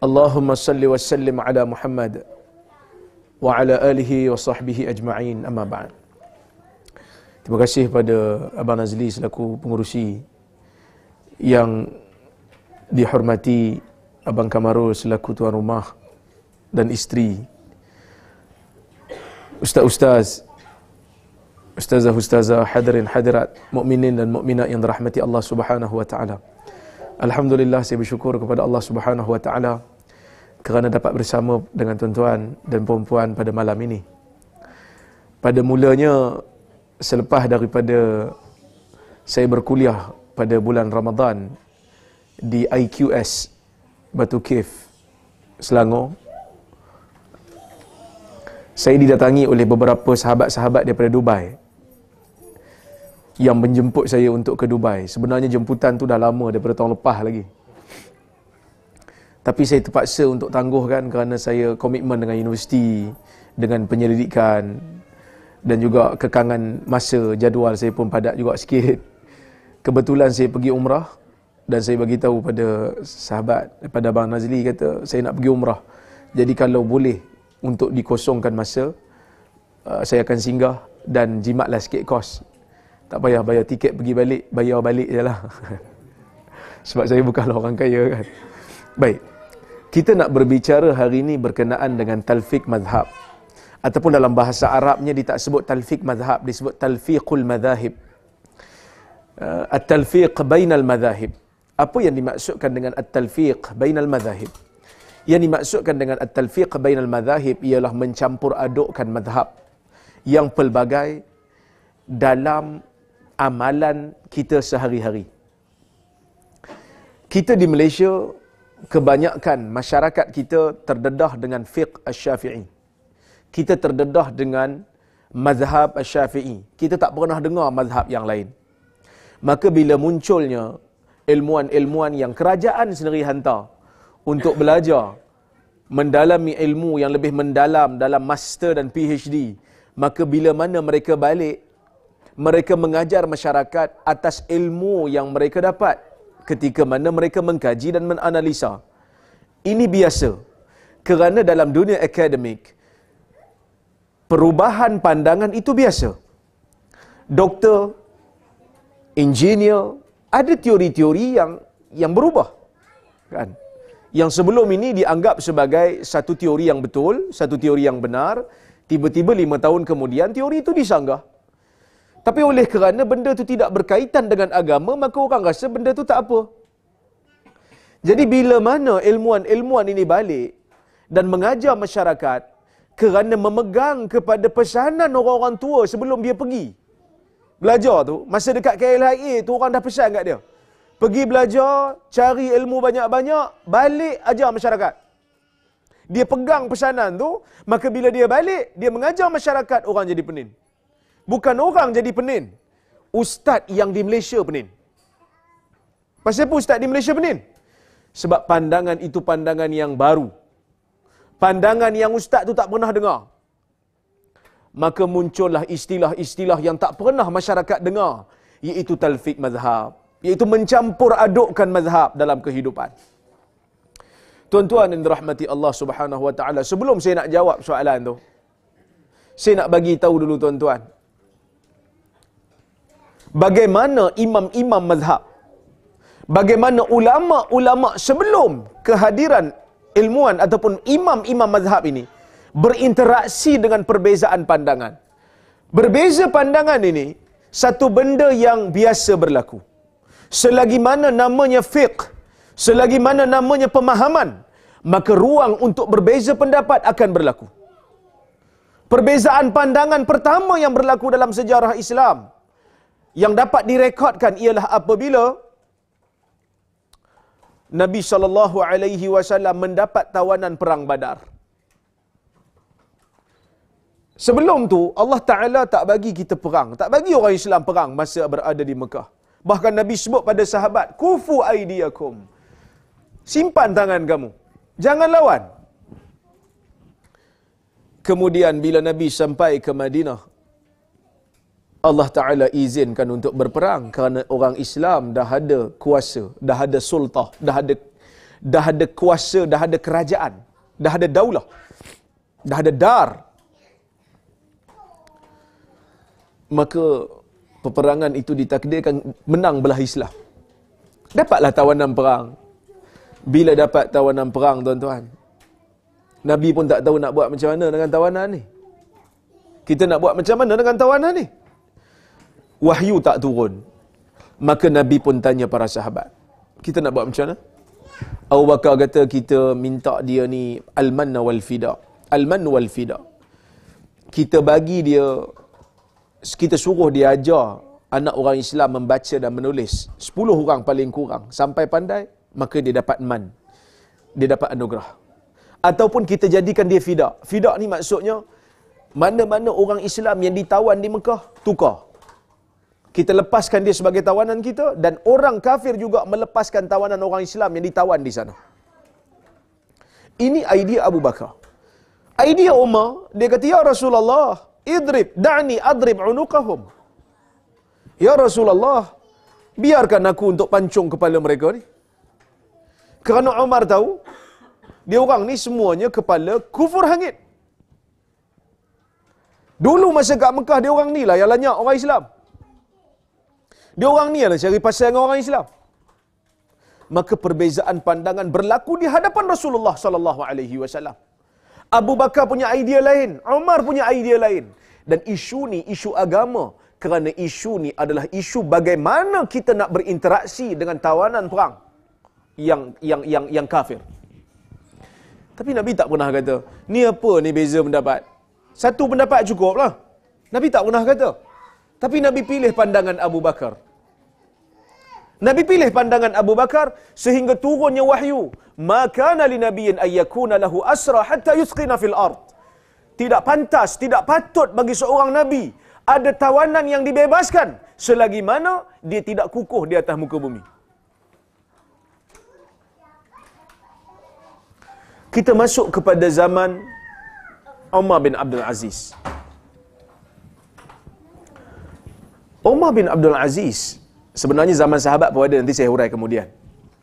Allahumma salli wa sallim ala Muhammad wa ala alihi wa sahbihi ajma'in amma ba'd. Terima kasih kepada Abang Nazli selaku pengurusi yang dihormati Abang Kamarul selaku tuan rumah dan isteri. Ustaz-ustaz, ustazah-ustazah, hadirin hadirat, mukminin dan mukminat yang dirahmati Allah Subhanahu wa taala. Alhamdulillah saya bersyukur kepada Allah Subhanahu wa taala kerana dapat bersama dengan tuan-tuan dan puan-puan pada malam ini. Pada mulanya selepas daripada saya berkuliah pada bulan Ramadan di IQS Batu Cave Selangor saya didatangi oleh beberapa sahabat-sahabat daripada Dubai yang menjemput saya untuk ke Dubai. Sebenarnya jemputan tu dah lama daripada tahun lepas lagi. Tapi saya terpaksa untuk tangguhkan kerana saya komitmen dengan universiti, dengan penyelidikan dan juga kekangan masa jadual saya pun padat juga sikit. Kebetulan saya pergi umrah dan saya bagi tahu pada sahabat pada Abang Nazli kata saya nak pergi umrah. Jadi kalau boleh untuk dikosongkan masa uh, saya akan singgah dan jimatlah sikit kos. Tak payah bayar tiket pergi balik, bayar balik je lah. Sebab saya bukanlah orang kaya kan. Baik. Kita nak berbicara hari ini berkenaan dengan talfiq madhab. Ataupun dalam bahasa Arabnya dia tak sebut talfiq madhab, disebut talfiqul madhahib. Uh, at-talfiq bainal madhahib. Apa yang dimaksudkan dengan at-talfiq bainal madhahib? Yang dimaksudkan dengan at-talfiq bainal madhahib ialah mencampur adukkan madhab yang pelbagai dalam amalan kita sehari-hari. Kita di Malaysia kebanyakan masyarakat kita terdedah dengan fiqh asy-Syafi'i. Kita terdedah dengan mazhab asy-Syafi'i. Kita tak pernah dengar mazhab yang lain. Maka bila munculnya ilmuan-ilmuan yang kerajaan sendiri hantar untuk belajar mendalami ilmu yang lebih mendalam dalam master dan PhD, maka bila mana mereka balik mereka mengajar masyarakat atas ilmu yang mereka dapat ketika mana mereka mengkaji dan menganalisa. Ini biasa. Kerana dalam dunia akademik, perubahan pandangan itu biasa. Doktor, engineer, ada teori-teori yang yang berubah. Kan? Yang sebelum ini dianggap sebagai satu teori yang betul, satu teori yang benar, tiba-tiba lima tahun kemudian teori itu disanggah. Tapi oleh kerana benda itu tidak berkaitan dengan agama, maka orang rasa benda itu tak apa. Jadi bila mana ilmuan-ilmuan ini balik dan mengajar masyarakat kerana memegang kepada pesanan orang-orang tua sebelum dia pergi. Belajar tu, masa dekat KLIA tu orang dah pesan kat dia. Pergi belajar, cari ilmu banyak-banyak, balik ajar masyarakat. Dia pegang pesanan tu, maka bila dia balik, dia mengajar masyarakat, orang jadi penin. Bukan orang jadi penin. Ustaz yang di Malaysia penin. Pasal apa ustaz di Malaysia penin? Sebab pandangan itu pandangan yang baru. Pandangan yang ustaz tu tak pernah dengar. Maka muncullah istilah-istilah yang tak pernah masyarakat dengar. Iaitu talfiq mazhab. Iaitu mencampur adukkan mazhab dalam kehidupan. Tuan-tuan yang dirahmati Allah subhanahu wa ta'ala. Sebelum saya nak jawab soalan tu. Saya nak bagi tahu dulu tuan-tuan bagaimana imam-imam mazhab, bagaimana ulama-ulama sebelum kehadiran ilmuan ataupun imam-imam mazhab ini berinteraksi dengan perbezaan pandangan. Berbeza pandangan ini satu benda yang biasa berlaku. Selagi mana namanya fiqh, selagi mana namanya pemahaman, maka ruang untuk berbeza pendapat akan berlaku. Perbezaan pandangan pertama yang berlaku dalam sejarah Islam yang dapat direkodkan ialah apabila Nabi sallallahu alaihi wasallam mendapat tawanan perang Badar. Sebelum tu Allah Taala tak bagi kita perang, tak bagi orang Islam perang masa berada di Mekah. Bahkan Nabi sebut pada sahabat, "Kufu aidiyakum." Simpan tangan kamu. Jangan lawan. Kemudian bila Nabi sampai ke Madinah, Allah Ta'ala izinkan untuk berperang kerana orang Islam dah ada kuasa, dah ada sultah, dah ada dah ada kuasa, dah ada kerajaan, dah ada daulah, dah ada dar. Maka peperangan itu ditakdirkan menang belah Islam. Dapatlah tawanan perang. Bila dapat tawanan perang tuan-tuan, Nabi pun tak tahu nak buat macam mana dengan tawanan ni. Kita nak buat macam mana dengan tawanan ni? Wahyu tak turun. Maka Nabi pun tanya para sahabat. Kita nak buat macam mana? Abu Bakar kata kita minta dia ni al-manna wal fida. Al-man wal fida. Kita bagi dia kita suruh dia ajar anak orang Islam membaca dan menulis. 10 orang paling kurang sampai pandai maka dia dapat man. Dia dapat anugerah. Ataupun kita jadikan dia fida. Fida ni maksudnya mana-mana orang Islam yang ditawan di Mekah tukar kita lepaskan dia sebagai tawanan kita dan orang kafir juga melepaskan tawanan orang Islam yang ditawan di sana. Ini idea Abu Bakar. Idea Umar, dia kata, Ya Rasulullah, idrib, da'ni adrib unuqahum. Ya Rasulullah, biarkan aku untuk pancung kepala mereka ni. Kerana Umar tahu, dia orang ni semuanya kepala kufur hangit. Dulu masa kat Mekah, dia orang ni lah yang lanyak orang Islam. Dia orang ni adalah cari pasal dengan orang Islam. Maka perbezaan pandangan berlaku di hadapan Rasulullah sallallahu alaihi wasallam. Abu Bakar punya idea lain, Umar punya idea lain. Dan isu ni isu agama kerana isu ni adalah isu bagaimana kita nak berinteraksi dengan tawanan perang yang yang yang yang kafir. Tapi Nabi tak pernah kata, ni apa ni beza pendapat? Satu pendapat cukuplah. Nabi tak pernah kata. Tapi Nabi pilih pandangan Abu Bakar. Nabi pilih pandangan Abu Bakar sehingga turunnya wahyu. Maka nali nabiyin ayyakuna lahu asra hatta yusqina fil ard. Tidak pantas, tidak patut bagi seorang nabi ada tawanan yang dibebaskan selagi mana dia tidak kukuh di atas muka bumi. Kita masuk kepada zaman Umar bin Abdul Aziz. Umar bin Abdul Aziz sebenarnya zaman sahabat pun ada nanti saya hurai kemudian.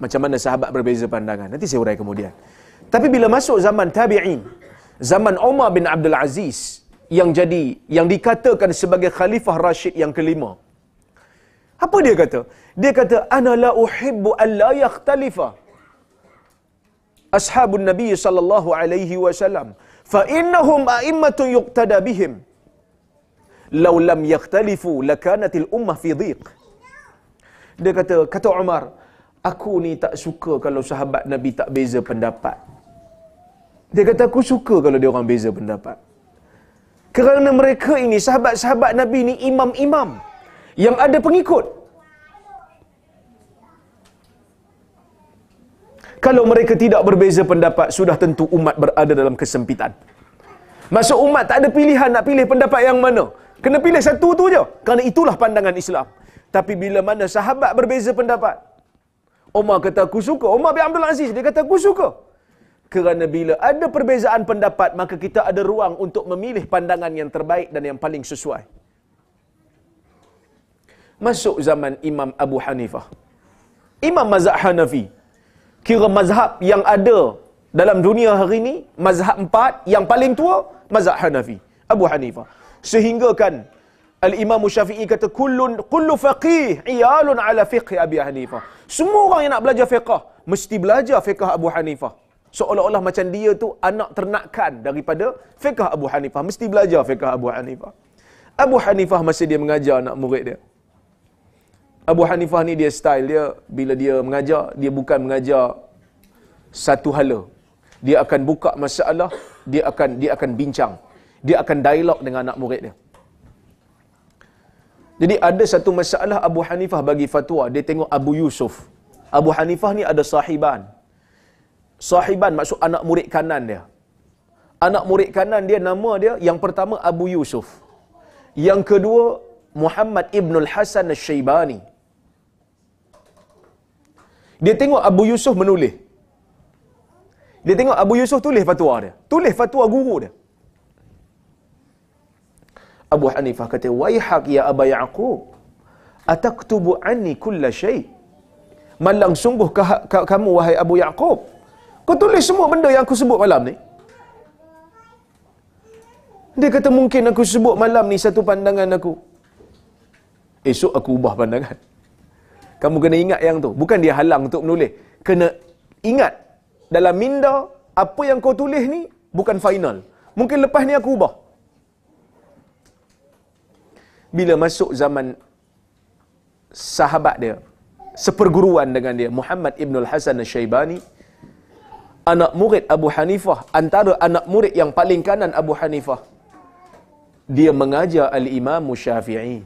Macam mana sahabat berbeza pandangan nanti saya hurai kemudian. Tapi bila masuk zaman tabi'in, zaman Umar bin Abdul Aziz yang jadi yang dikatakan sebagai khalifah Rashid yang kelima. Apa dia kata? Dia kata ana la uhibbu an la yakhtalifa ashabun nabi sallallahu alaihi wasallam fa innahum a'immatun yuqtada bihim law lam yakhtalifu lakanatil ummah fi dhiq dia kata kata Umar aku ni tak suka kalau sahabat nabi tak beza pendapat dia kata aku suka kalau dia orang beza pendapat kerana mereka ini sahabat-sahabat nabi ni imam-imam yang ada pengikut kalau mereka tidak berbeza pendapat sudah tentu umat berada dalam kesempitan Masuk umat tak ada pilihan nak pilih pendapat yang mana. Kena pilih satu tu je. Kerana itulah pandangan Islam. Tapi bila mana sahabat berbeza pendapat. Umar kata aku suka. Umar bin Abdul Aziz dia kata aku suka. Kerana bila ada perbezaan pendapat maka kita ada ruang untuk memilih pandangan yang terbaik dan yang paling sesuai. Masuk zaman Imam Abu Hanifah. Imam mazhab Hanafi. Kira mazhab yang ada dalam dunia hari ini, mazhab empat yang paling tua, mazhab Hanafi. Abu Hanifah sehingga kan Al-Imam Syafi'i kata kullun kullu faqih iyalun ala fiqh Abi Hanifah. Semua orang yang nak belajar fiqh mesti belajar fiqh Abu Hanifah. Seolah-olah macam dia tu anak ternakan daripada fiqh Abu Hanifah, mesti belajar fiqh Abu Hanifah. Abu Hanifah masa dia mengajar anak murid dia. Abu Hanifah ni dia style dia bila dia mengajar, dia bukan mengajar satu hala. Dia akan buka masalah, dia akan dia akan bincang dia akan dialog dengan anak murid dia. Jadi ada satu masalah Abu Hanifah bagi fatwa, dia tengok Abu Yusuf. Abu Hanifah ni ada sahiban. Sahiban maksud anak murid kanan dia. Anak murid kanan dia nama dia yang pertama Abu Yusuf. Yang kedua Muhammad Ibn Al-Hasan Al-Shaybani. Dia tengok Abu Yusuf menulis. Dia tengok Abu Yusuf tulis fatwa dia. Tulis fatwa guru dia. Abu Hanifah kata, "Waihak ya Aba Yaqub, ataktubu anni kulla syai?" Malang sungguh kamu wahai Abu Yaqub. Kau tulis semua benda yang aku sebut malam ni. Dia kata mungkin aku sebut malam ni satu pandangan aku. Esok aku ubah pandangan. Kamu kena ingat yang tu. Bukan dia halang untuk menulis. Kena ingat. Dalam minda, apa yang kau tulis ni bukan final. Mungkin lepas ni aku ubah. Bila masuk zaman sahabat dia, seperguruan dengan dia, Muhammad Ibn Al-Hasan Al-Syaibani, anak murid Abu Hanifah, antara anak murid yang paling kanan Abu Hanifah, dia mengajar Al-Imam Syafi'i.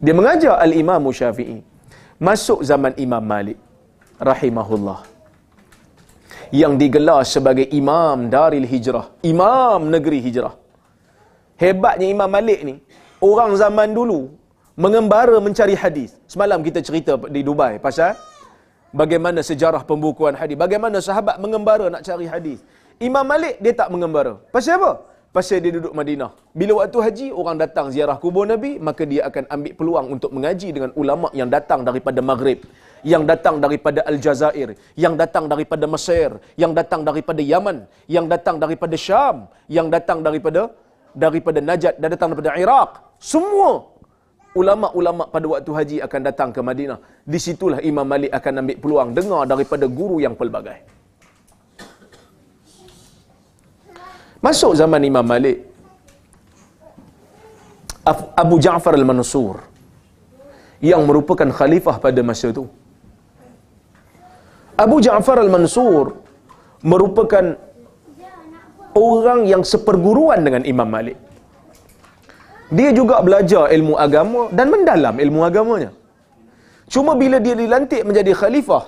Dia mengajar Al-Imam Syafi'i. Masuk zaman Imam Malik. Rahimahullah. Yang digelar sebagai Imam Daril Hijrah. Imam Negeri Hijrah. Hebatnya Imam Malik ni. Orang zaman dulu. Mengembara mencari hadis. Semalam kita cerita di Dubai. Pasal bagaimana sejarah pembukuan hadis. Bagaimana sahabat mengembara nak cari hadis. Imam Malik dia tak mengembara. Pasal apa? Pasal dia duduk Madinah. Bila waktu haji, orang datang ziarah kubur Nabi, maka dia akan ambil peluang untuk mengaji dengan ulama yang datang daripada Maghrib, yang datang daripada Aljazair, yang datang daripada Mesir, yang datang daripada Yaman, yang datang daripada Syam, yang datang daripada daripada Najat dan datang daripada Iraq. Semua ulama-ulama pada waktu haji akan datang ke Madinah. Di situlah Imam Malik akan ambil peluang dengar daripada guru yang pelbagai. Masuk zaman Imam Malik. Abu Ja'far al-Mansur yang merupakan khalifah pada masa itu. Abu Ja'far al-Mansur merupakan orang yang seperguruan dengan Imam Malik. Dia juga belajar ilmu agama dan mendalam ilmu agamanya. Cuma bila dia dilantik menjadi khalifah,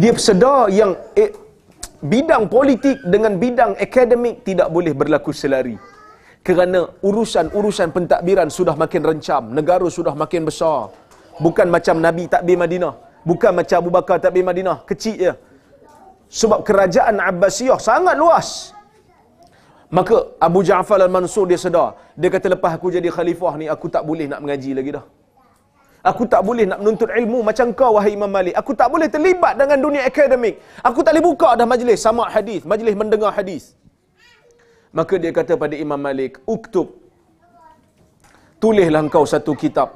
dia sedar yang eh, bidang politik dengan bidang akademik tidak boleh berlaku selari. Kerana urusan-urusan pentadbiran sudah makin rencam, negara sudah makin besar. Bukan macam Nabi takbir Madinah, bukan macam Abu Bakar takbir Madinah, kecil je. Sebab kerajaan Abbasiyah sangat luas. Maka Abu Ja'far al-Mansur dia sedar, dia kata lepas aku jadi khalifah ni aku tak boleh nak mengaji lagi dah. Aku tak boleh nak menuntut ilmu macam kau wahai Imam Malik. Aku tak boleh terlibat dengan dunia akademik. Aku tak boleh buka dah majlis sama hadis, majlis mendengar hadis. Maka dia kata pada Imam Malik, "Uktub. Tulislah engkau satu kitab.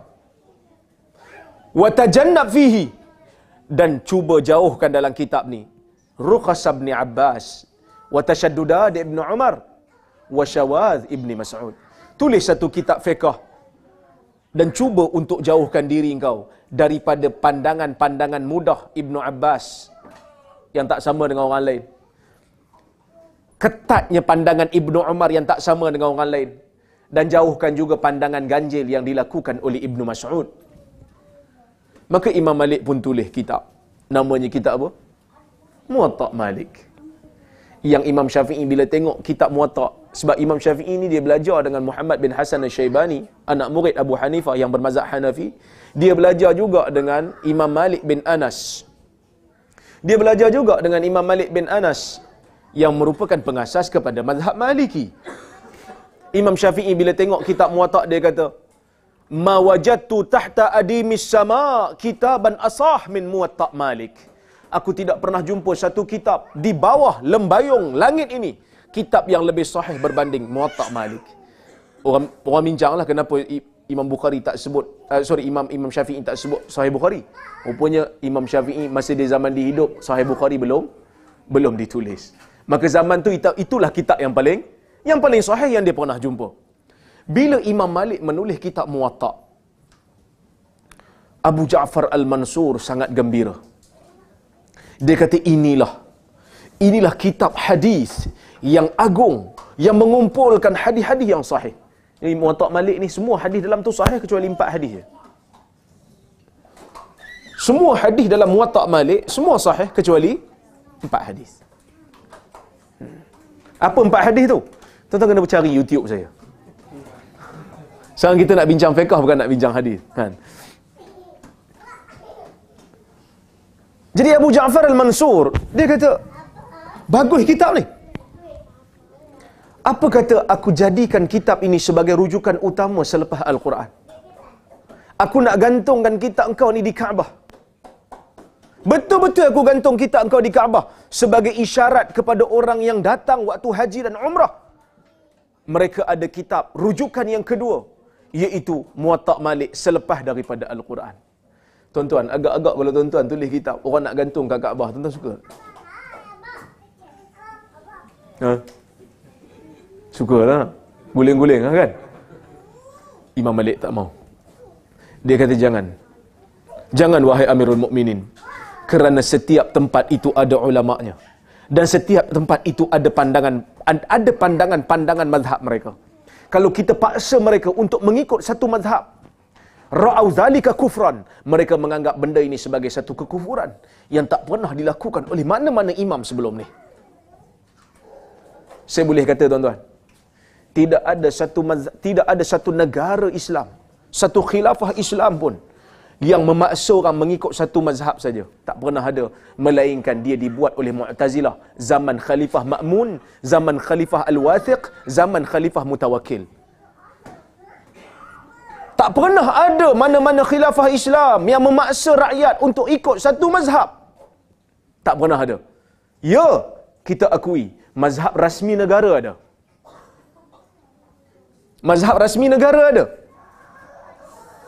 Wa tajannab fihi dan cuba jauhkan dalam kitab ni Ruqas bin Abbas wa tashaddudat Ibn Umar wa Shawaz Ibn Mas'ud. Tulis satu kitab fiqh dan cuba untuk jauhkan diri engkau daripada pandangan-pandangan mudah Ibnu Abbas yang tak sama dengan orang lain. Ketatnya pandangan Ibnu Umar yang tak sama dengan orang lain dan jauhkan juga pandangan ganjil yang dilakukan oleh Ibnu Mas'ud. Maka Imam Malik pun tulis kitab. Namanya kitab apa? Muwatta Malik. Yang Imam Syafi'i bila tengok kitab Muwatta sebab Imam Syafi'i ini dia belajar dengan Muhammad bin Hasan al-Syaibani, anak murid Abu Hanifah yang bermazhab Hanafi. Dia belajar juga dengan Imam Malik bin Anas. Dia belajar juga dengan Imam Malik bin Anas yang merupakan pengasas kepada mazhab Maliki. Imam Syafi'i bila tengok kitab Muwatta dia kata, "Ma wajadtu tahta adimis sama kitaban asah min Muwatta Malik." Aku tidak pernah jumpa satu kitab di bawah lembayung langit ini kitab yang lebih sahih berbanding Muwatta Malik. Orang orang bincanglah kenapa Imam Bukhari tak sebut uh, sorry Imam Imam Syafi'i tak sebut Sahih Bukhari. Rupanya Imam Syafi'i masih di zaman di hidup Sahih Bukhari belum belum ditulis. Maka zaman tu itulah kitab yang paling yang paling sahih yang dia pernah jumpa. Bila Imam Malik menulis kitab Muwatta Abu Ja'far Al-Mansur sangat gembira. Dia kata inilah inilah kitab hadis yang agung yang mengumpulkan hadis-hadis yang sahih. Ini Muwatta Malik ni semua hadis dalam tu sahih kecuali empat hadis je. Semua hadis dalam Muwatta' Malik semua sahih kecuali empat hadis. Apa empat hadis tu? Tuan-tuan kena cari YouTube saya. Sekarang kita nak bincang fiqh bukan nak bincang hadis, kan? Jadi Abu Ja'far Al-Mansur, dia kata, bagus kitab ni. Apa kata aku jadikan kitab ini sebagai rujukan utama selepas Al-Quran? Aku nak gantungkan kitab engkau ni di Kaabah. Betul-betul aku gantung kitab engkau di Kaabah sebagai isyarat kepada orang yang datang waktu haji dan umrah. Mereka ada kitab rujukan yang kedua iaitu Muwatta' Malik selepas daripada Al-Quran. Tuan-tuan, agak-agak kalau tuan-tuan tulis kitab, orang nak gantung kat Kaabah, tuan-tuan suka? Ha? Sukalah. Guling-guling lah kan? Imam Malik tak mau. Dia kata jangan. Jangan wahai Amirul Mukminin. Kerana setiap tempat itu ada ulama'nya. Dan setiap tempat itu ada pandangan ada pandangan-pandangan mazhab mereka. Kalau kita paksa mereka untuk mengikut satu mazhab, ra'au zalika kufran, mereka menganggap benda ini sebagai satu kekufuran yang tak pernah dilakukan oleh mana-mana imam sebelum ni. Saya boleh kata tuan-tuan, tidak ada satu tidak ada satu negara Islam, satu khilafah Islam pun yang memaksa orang mengikut satu mazhab saja. Tak pernah ada melainkan dia dibuat oleh Mu'tazilah zaman Khalifah Ma'mun, zaman Khalifah Al-Wathiq, zaman Khalifah Mutawakkil. Tak pernah ada mana-mana khilafah Islam yang memaksa rakyat untuk ikut satu mazhab. Tak pernah ada. Ya, kita akui mazhab rasmi negara ada. Mazhab rasmi negara ada.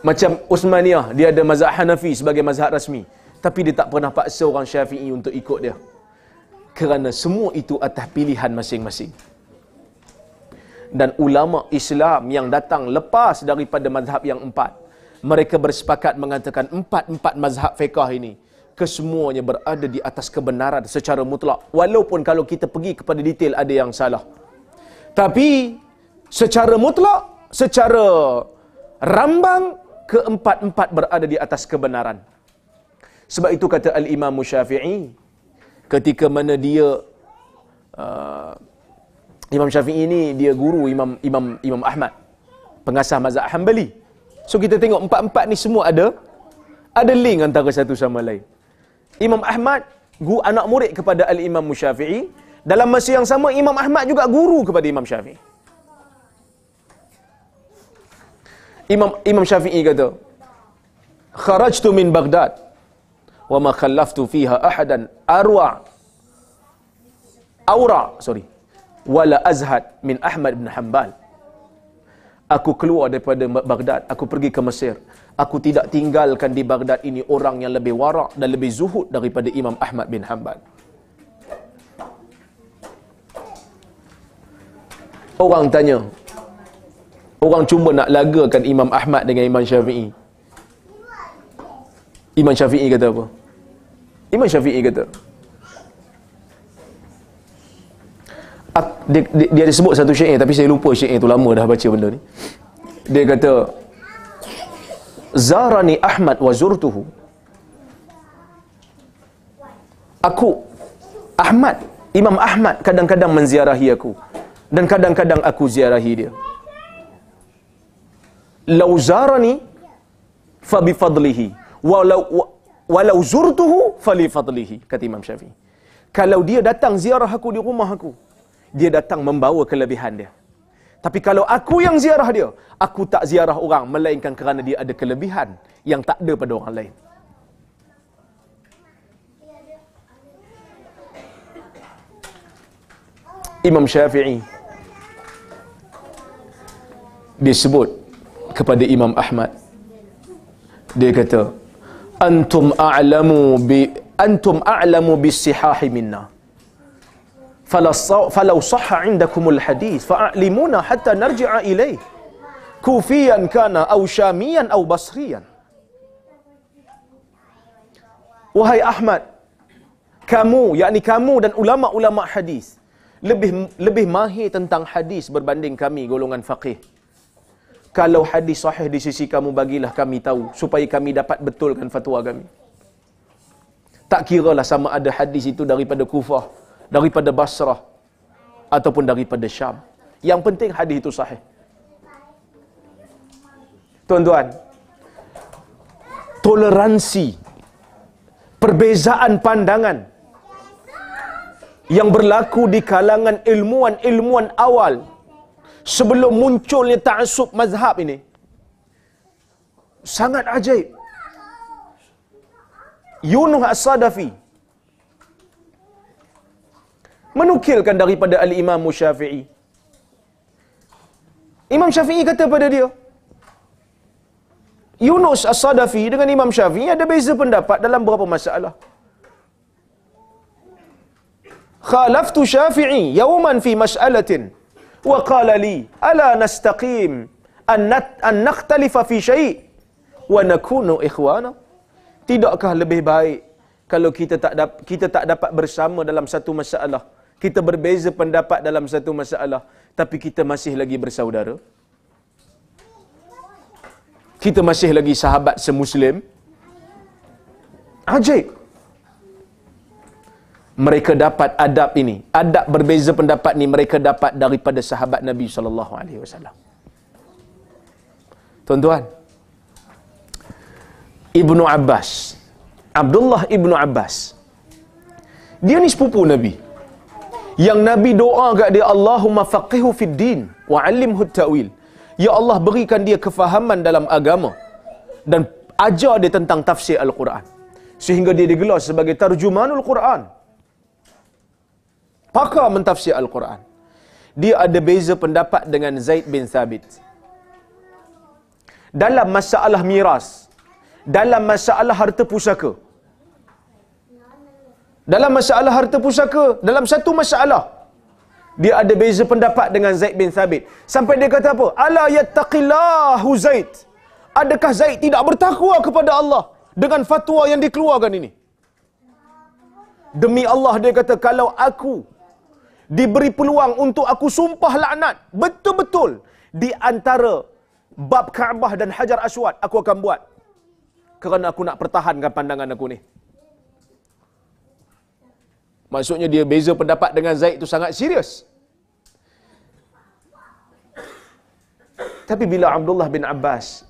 Macam Uthmaniyah, dia ada mazhab Hanafi sebagai mazhab rasmi. Tapi dia tak pernah paksa orang Syafi'i untuk ikut dia. Kerana semua itu atas pilihan masing-masing. Dan ulama Islam yang datang lepas daripada mazhab yang empat. Mereka bersepakat mengatakan empat-empat mazhab fiqah ini. Kesemuanya berada di atas kebenaran secara mutlak. Walaupun kalau kita pergi kepada detail ada yang salah. Tapi secara mutlak, secara rambang, keempat-empat berada di atas kebenaran. Sebab itu kata Al-Imam Syafi'i, ketika mana dia, uh, Imam Syafi'i ini dia guru Imam Imam Imam Ahmad, pengasah mazhab Hanbali. So kita tengok empat-empat ni semua ada, ada link antara satu sama lain. Imam Ahmad, guru anak murid kepada Al-Imam Syafi'i, dalam masa yang sama Imam Ahmad juga guru kepada Imam Syafi'i. Imam Imam Syafi'i kata, "Kharajtu min Baghdad wa ma khallaftu fiha ahadan arwa aura, sorry, wala azhad min Ahmad bin Hanbal." Aku keluar daripada Baghdad, aku pergi ke Mesir. Aku tidak tinggalkan di Baghdad ini orang yang lebih warak dan lebih zuhud daripada Imam Ahmad bin Hanbal. Orang tanya, Orang cuba nak lagakan Imam Ahmad dengan Imam Syafi'i. Imam Syafi'i kata apa? Imam Syafi'i kata, dia, dia, dia ada sebut satu syair tapi saya lupa syair tu lama dah baca benda ni. Dia kata, Zarani Ahmad wa zurtuhu. Aku, Ahmad, Imam Ahmad kadang-kadang menziarahi aku. Dan kadang-kadang aku ziarahi dia lau zarani fa bi fadlihi walau walau zurtuhu fa li fadlihi kata Imam Syafi'i kalau dia datang ziarah aku di rumah aku dia datang membawa kelebihan dia tapi kalau aku yang ziarah dia aku tak ziarah orang melainkan kerana dia ada kelebihan yang tak ada pada orang lain Imam Syafi'i disebut kepada Imam Ahmad. Dia kata, "Antum a'lamu bi antum a'lamu bis-sihahi minna." Falau sahha 'indakumul hadis fa'alimuna hatta narji'a ilayh. Kufiyan kana aw syamiyan aw basriyan. Wahai Ahmad, kamu yakni kamu dan ulama-ulama hadis lebih lebih mahir tentang hadis berbanding kami golongan faqih kalau hadis sahih di sisi kamu bagilah kami tahu supaya kami dapat betulkan fatwa kami Tak kira lah sama ada hadis itu daripada Kufah, daripada Basrah, ataupun daripada Syam. Yang penting hadis itu sahih. Tuan-tuan, toleransi, perbezaan pandangan yang berlaku di kalangan ilmuwan-ilmuwan awal sebelum munculnya ta'assub mazhab ini sangat ajaib. Yunus As-Sadafi menukilkan daripada Al-Imam Syafi'i. Imam Syafi'i kata pada dia, Yunus As-Sadafi dengan Imam Syafi'i ada beza pendapat dalam beberapa masalah. Khalaftu Syafi'i yawman fi mas'alatin wa qala li ala nastaqim an an nakhtalifa fi syai' wa nakunu ikhwana tidakkah lebih baik kalau kita tak kita tak dapat bersama dalam satu masalah kita berbeza pendapat dalam satu masalah tapi kita masih lagi bersaudara. Kita masih lagi sahabat semuslim. Ajaib mereka dapat adab ini. Adab berbeza pendapat ni mereka dapat daripada sahabat Nabi sallallahu alaihi wasallam. Tuan-tuan Ibnu Abbas Abdullah Ibnu Abbas dia ni sepupu Nabi yang Nabi doa kat dia Allahumma faqihu fid din wa 'allimhu ta'wil. Ya Allah berikan dia kefahaman dalam agama dan ajar dia tentang tafsir al-Quran. Sehingga dia digelar sebagai tarjumanul Quran. Pakar mentafsir al-Quran. Dia ada beza pendapat dengan Zaid bin Thabit. Dalam masalah miras dalam masalah harta pusaka dalam masalah harta pusaka dalam satu masalah dia ada beza pendapat dengan Zaid bin Thabit. Sampai dia kata apa? Ala yattaqillahu Zaid. Adakah Zaid tidak bertakwa kepada Allah dengan fatwa yang dikeluarkan ini? Demi Allah dia kata kalau aku diberi peluang untuk aku sumpah laknat betul-betul di antara bab Kaabah dan Hajar Aswad aku akan buat. Kerana aku nak pertahankan pandangan aku ni Maksudnya dia beza pendapat dengan Zaid itu sangat serius. Tapi bila Abdullah bin Abbas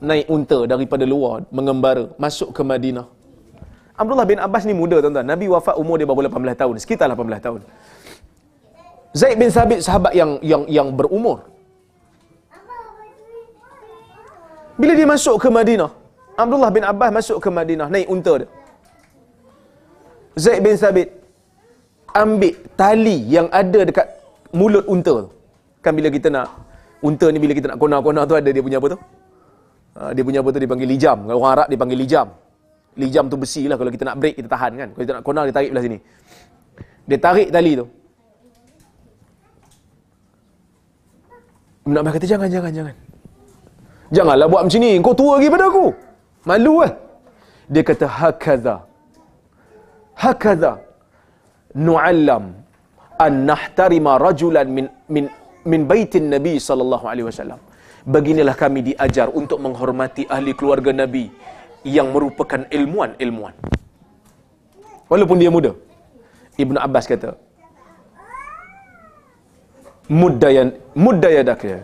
naik unta daripada luar mengembara masuk ke Madinah. Abdullah bin Abbas ni muda tuan-tuan. Nabi wafat umur dia baru 18 tahun, sekitar 18 tahun. Zaid bin Sabit sahabat yang yang yang berumur. Bila dia masuk ke Madinah, Abdullah bin Abbas masuk ke Madinah naik unta dia. Zaid bin Sabit ambil tali yang ada dekat mulut unta. Kan bila kita nak unta ni bila kita nak kona-kona tu ada dia punya apa tu? Ha, dia punya apa tu dipanggil lijam. Kalau orang Arab dipanggil lijam. Lijam tu besi lah kalau kita nak break kita tahan kan. Kalau kita nak kona dia tarik belah sini. Dia tarik tali tu. Nak kata jangan jangan jangan. Janganlah buat macam ni. Kau tua lagi pada aku. Malu eh. Dia kata hakadha hakadha nu'allam an nahtarima rajulan min min min baitin nabi sallallahu alaihi wasallam beginilah kami diajar untuk menghormati ahli keluarga nabi yang merupakan ilmuan-ilmuan walaupun dia muda. Ibnu abbas kata muddayan muddayadak ya.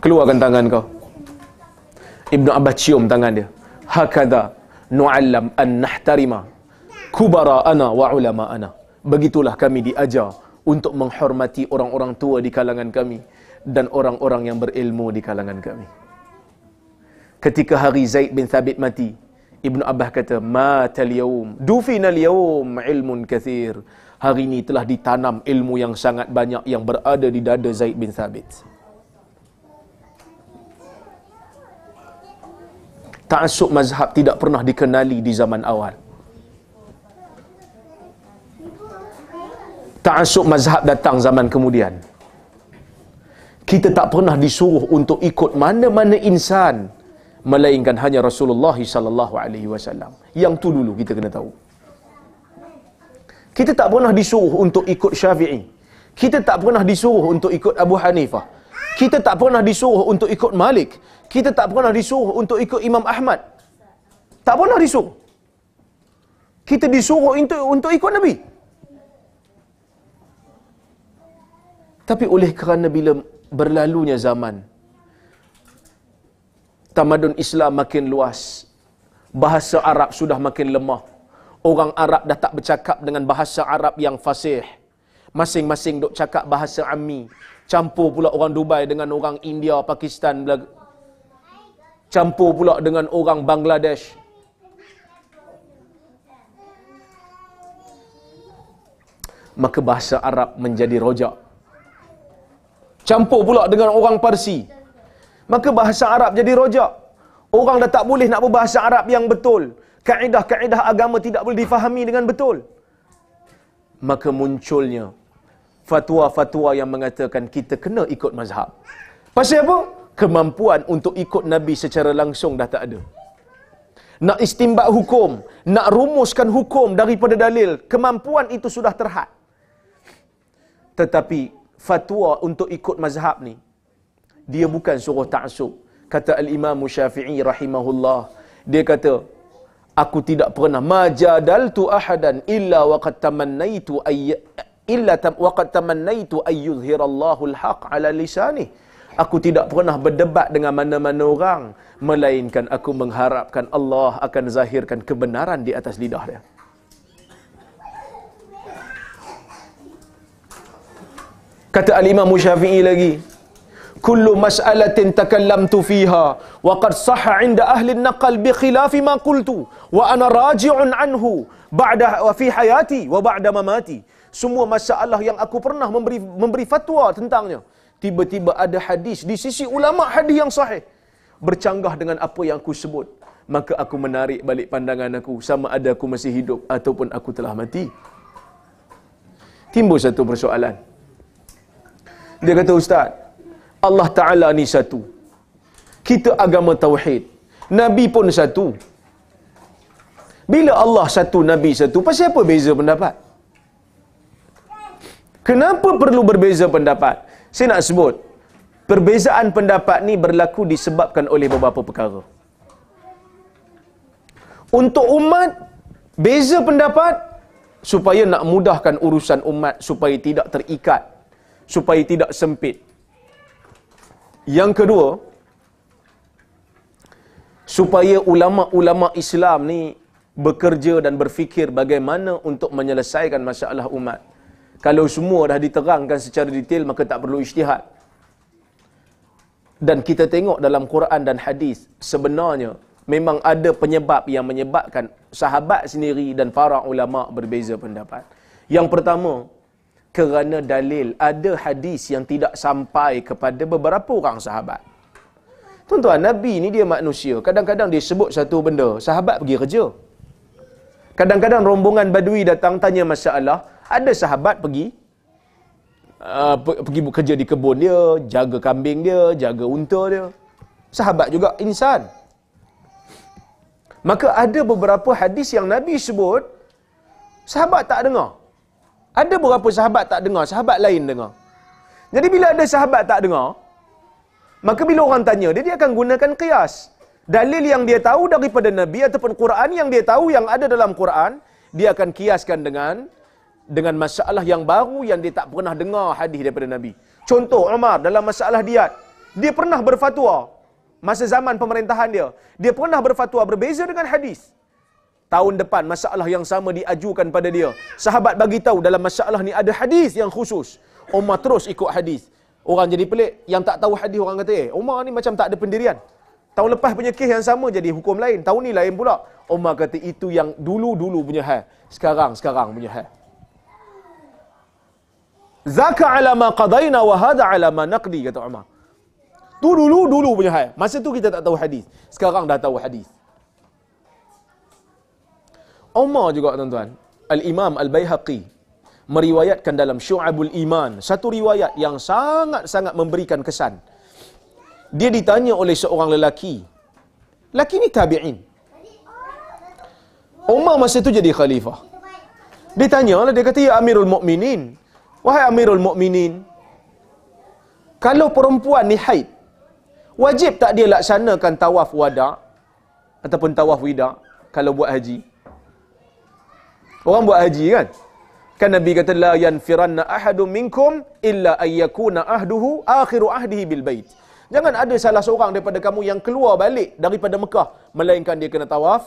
Keluarkan tangan kau. Ibnu abbas cium tangan dia. Hakadha nu'allam an nahtarima kubara ana wa ulama ana begitulah kami diajar untuk menghormati orang-orang tua di kalangan kami dan orang-orang yang berilmu di kalangan kami. Ketika hari Zaid bin Thabit mati Ibnu Abbas kata matal yaum. Dufina yaum ilmun kathir. Hari ini telah ditanam ilmu yang sangat banyak yang berada di dada Zaid bin Thabit ta'assub mazhab tidak pernah dikenali di zaman awal. Ta'assub mazhab datang zaman kemudian. Kita tak pernah disuruh untuk ikut mana-mana insan melainkan hanya Rasulullah sallallahu alaihi wasallam. Yang tu dulu kita kena tahu. Kita tak pernah disuruh untuk ikut Syafi'i. Kita tak pernah disuruh untuk ikut Abu Hanifah. Kita tak pernah disuruh untuk ikut Malik. Kita tak pernah disuruh untuk ikut Imam Ahmad. Tak pernah disuruh. Kita disuruh untuk untuk ikut Nabi. Tapi oleh kerana bila berlalunya zaman, tamadun Islam makin luas, bahasa Arab sudah makin lemah. Orang Arab dah tak bercakap dengan bahasa Arab yang fasih. Masing-masing duk cakap bahasa Ammi. Campur pula orang Dubai dengan orang India, Pakistan. Campur pula dengan orang Bangladesh. Maka bahasa Arab menjadi rojak. Campur pula dengan orang Parsi. Maka bahasa Arab jadi rojak. Orang dah tak boleh nak berbahasa Arab yang betul. Kaedah-kaedah agama tidak boleh difahami dengan betul. Maka munculnya fatwa-fatwa yang mengatakan kita kena ikut mazhab. Pasal apa? Kemampuan untuk ikut Nabi secara langsung dah tak ada. Nak istimbat hukum, nak rumuskan hukum daripada dalil, kemampuan itu sudah terhad. Tetapi fatwa untuk ikut mazhab ni, dia bukan suruh ta'asub. Kata Al-Imam Syafi'i rahimahullah, dia kata, aku tidak pernah majadaltu ahadan illa waqad tamannaitu ay illa tam, waqad tamannaitu ay yuzhirallahu al-haq ala lisani. Aku tidak pernah berdebat dengan mana-mana orang melainkan aku mengharapkan Allah akan zahirkan kebenaran di atas lidah dia. Kata al-imam Syafi'i lagi kullu mas'alatin takallamtu fiha wa qad sahha 'inda ahli an-naql bi khilafi ma qultu wa ana raji'un anhu ba'da wa fi hayati wa ba'da mamati semua masalah yang aku pernah memberi memberi fatwa tentangnya tiba-tiba ada hadis di sisi ulama hadis yang sahih bercanggah dengan apa yang aku sebut maka aku menarik balik pandangan aku sama ada aku masih hidup ataupun aku telah mati timbul satu persoalan dia kata ustaz Allah Ta'ala ni satu. Kita agama tauhid. Nabi pun satu. Bila Allah satu, Nabi satu, pasal apa beza pendapat? Kenapa perlu berbeza pendapat? Saya nak sebut. Perbezaan pendapat ni berlaku disebabkan oleh beberapa perkara. Untuk umat, beza pendapat supaya nak mudahkan urusan umat supaya tidak terikat, supaya tidak sempit. Yang kedua, supaya ulama-ulama Islam ni bekerja dan berfikir bagaimana untuk menyelesaikan masalah umat. Kalau semua dah diterangkan secara detail, maka tak perlu ijtihad. Dan kita tengok dalam Quran dan hadis, sebenarnya memang ada penyebab yang menyebabkan sahabat sendiri dan para ulama berbeza pendapat. Yang pertama, kerana dalil ada hadis yang tidak sampai kepada beberapa orang sahabat. Tuan-tuan, Nabi ni dia manusia. Kadang-kadang dia sebut satu benda, sahabat pergi kerja. Kadang-kadang rombongan badui datang tanya masalah, ada sahabat pergi uh, pergi bekerja di kebun dia, jaga kambing dia, jaga unta dia. Sahabat juga insan. Maka ada beberapa hadis yang Nabi sebut, sahabat tak dengar. Ada beberapa sahabat tak dengar, sahabat lain dengar. Jadi bila ada sahabat tak dengar, maka bila orang tanya dia, dia akan gunakan qiyas. Dalil yang dia tahu daripada Nabi ataupun Quran yang dia tahu yang ada dalam Quran, dia akan kiaskan dengan dengan masalah yang baru yang dia tak pernah dengar hadis daripada Nabi. Contoh Umar dalam masalah diat, dia pernah berfatwa masa zaman pemerintahan dia. Dia pernah berfatwa berbeza dengan hadis tahun depan masalah yang sama diajukan pada dia. Sahabat bagi tahu dalam masalah ni ada hadis yang khusus. Umar terus ikut hadis. Orang jadi pelik, yang tak tahu hadis orang kata, "Eh, Umar ni macam tak ada pendirian." Tahun lepas punya kes yang sama jadi hukum lain. Tahun ni lain pula. Umar kata itu yang dulu-dulu punya hal. Sekarang, sekarang punya hal. Zaka ala ma qadaina wa hada ala ma naqdi kata Umar. Tu dulu dulu punya hal. Masa tu kita tak tahu hadis. Sekarang dah tahu hadis. Umar juga tuan-tuan. Al-Imam Al-Baihaqi meriwayatkan dalam Syu'abul Iman satu riwayat yang sangat-sangat memberikan kesan. Dia ditanya oleh seorang lelaki. Lelaki ni tabi'in. Umar masa itu jadi khalifah. Dia tanya lah, dia kata, Ya Amirul Mukminin, Wahai Amirul Mukminin, kalau perempuan ni haid, wajib tak dia laksanakan tawaf wada' ataupun tawaf wida' kalau buat haji? Orang buat haji kan? Kan Nabi kata la yanfiranna ahadun minkum illa ayyakuna ahduhu akhiru ahdihi bil bait. Jangan ada salah seorang daripada kamu yang keluar balik daripada Mekah melainkan dia kena tawaf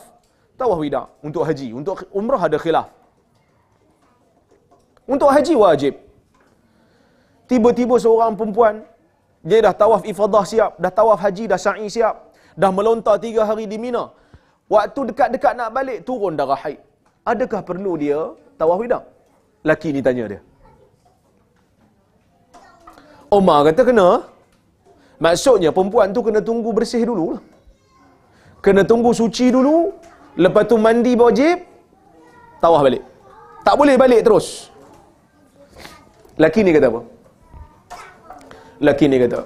tawaf wida untuk haji. Untuk umrah ada khilaf. Untuk haji wajib. Tiba-tiba seorang perempuan dia dah tawaf ifadah siap, dah tawaf haji, dah sa'i siap, dah melontar tiga hari di Mina. Waktu dekat-dekat nak balik, turun darah haid. Adakah perlu dia tawaf wida? Laki ni tanya dia. Omar kata kena. Maksudnya perempuan tu kena tunggu bersih dulu. Kena tunggu suci dulu. Lepas tu mandi wajib. Tawah balik. Tak boleh balik terus. Laki ni kata apa? Laki ni kata,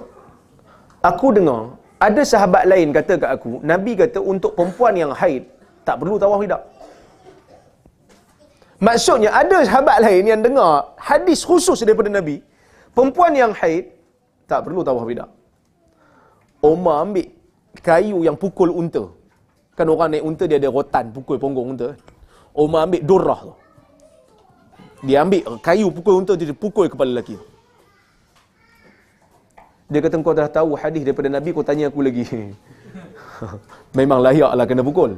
Aku dengar, ada sahabat lain kata kat aku, Nabi kata untuk perempuan yang haid, tak perlu tawaf hidup. Maksudnya ada sahabat lain yang dengar hadis khusus daripada Nabi, perempuan yang haid tak perlu tawaf bidah. Umar ambil kayu yang pukul unta. Kan orang naik unta dia ada rotan pukul punggung unta. Umar ambil durrah tu. Dia ambil kayu pukul unta dia pukul kepala lelaki Dia kata kau dah tahu hadis daripada Nabi kau tanya aku lagi. Memang layaklah kena pukul.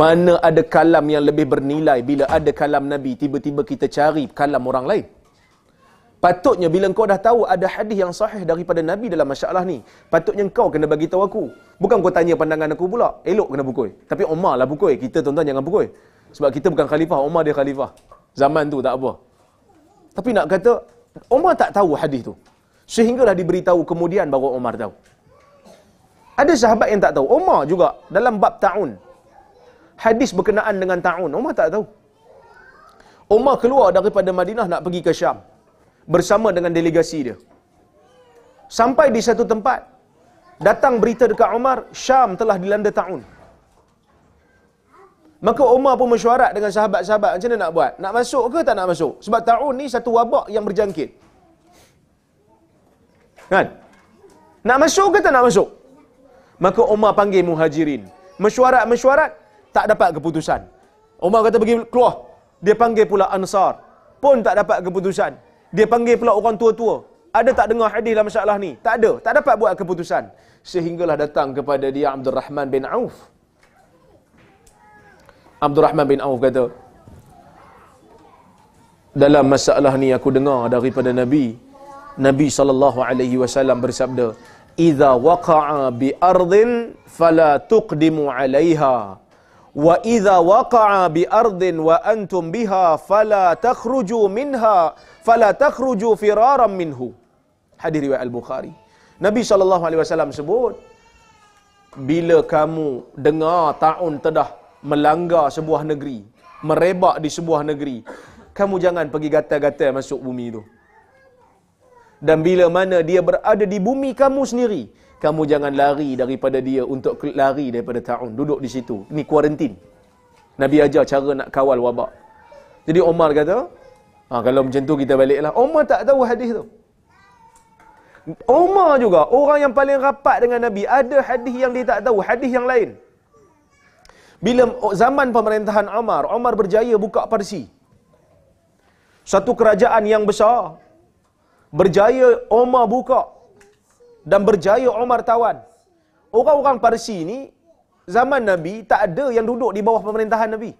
Mana ada kalam yang lebih bernilai bila ada kalam Nabi, tiba-tiba kita cari kalam orang lain. Patutnya bila kau dah tahu ada hadis yang sahih daripada Nabi dalam masalah ni, patutnya kau kena bagi tahu aku. Bukan kau tanya pandangan aku pula. Elok kena pukul. Tapi Umar lah pukul. Kita tuan-tuan jangan pukul. Sebab kita bukan khalifah, Umar dia khalifah. Zaman tu tak apa. Tapi nak kata, Umar tak tahu hadis tu. Sehinggalah diberitahu kemudian baru Umar tahu. Ada sahabat yang tak tahu. Umar juga dalam bab ta'un hadis berkenaan dengan ta'un. Umar tak tahu. Umar keluar daripada Madinah nak pergi ke Syam. Bersama dengan delegasi dia. Sampai di satu tempat. Datang berita dekat Umar, Syam telah dilanda ta'un. Maka Umar pun mesyuarat dengan sahabat-sahabat. Macam mana nak buat? Nak masuk ke tak nak masuk? Sebab ta'un ni satu wabak yang berjangkit. Kan? Nak masuk ke tak nak masuk? Maka Umar panggil muhajirin. Mesyuarat-mesyuarat, tak dapat keputusan. Umar kata pergi keluar. Dia panggil pula Ansar. Pun tak dapat keputusan. Dia panggil pula orang tua-tua. Ada tak dengar hadis dalam masalah ni? Tak ada. Tak dapat buat keputusan. Sehinggalah datang kepada dia Abdul Rahman bin Auf. Abdul Rahman bin Auf kata, dalam masalah ni aku dengar daripada Nabi, Nabi sallallahu alaihi wasallam bersabda, "Idza waqa'a bi ardin fala tuqdimu 'alaiha." wa idza waqa'a bi ardin wa antum biha fala takhruju minha fala takhruju firaran minhu hadis riwayat al-bukhari nabi sallallahu alaihi wasallam sebut bila kamu dengar taun tedah melanggar sebuah negeri merebak di sebuah negeri kamu jangan pergi gatal-gatal masuk bumi itu dan bila mana dia berada di bumi kamu sendiri kamu jangan lari daripada dia untuk lari daripada ta'un. Duduk di situ. Ini kuarantin. Nabi ajar cara nak kawal wabak. Jadi Omar kata, ha, kalau macam tu kita baliklah. Omar tak tahu hadis tu. Omar juga, orang yang paling rapat dengan Nabi, ada hadis yang dia tak tahu, hadis yang lain. Bila zaman pemerintahan Omar, Omar berjaya buka Parsi. Satu kerajaan yang besar. Berjaya Omar buka dan berjaya Umar tawan. Orang-orang Parsi ni zaman Nabi tak ada yang duduk di bawah pemerintahan Nabi.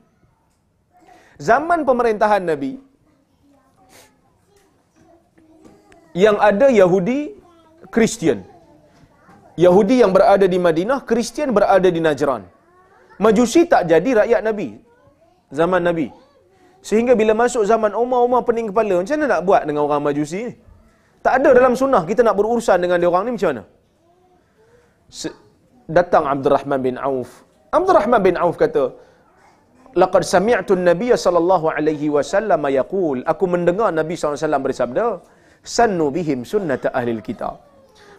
Zaman pemerintahan Nabi yang ada Yahudi, Kristian. Yahudi yang berada di Madinah, Kristian berada di Najran. Majusi tak jadi rakyat Nabi zaman Nabi. Sehingga bila masuk zaman Umar, Umar pening kepala. Macam mana nak buat dengan orang Majusi ni? Tak ada dalam sunnah kita nak berurusan dengan dia orang ni macam mana? Se- datang Abdul Rahman bin Auf. Abdul Rahman bin Auf kata, "Laqad sami'tu an-nabiy sallallahu alaihi wasallam yaqul, aku mendengar Nabi wasallam bersabda, sannu bihim sunnata ahli kitab."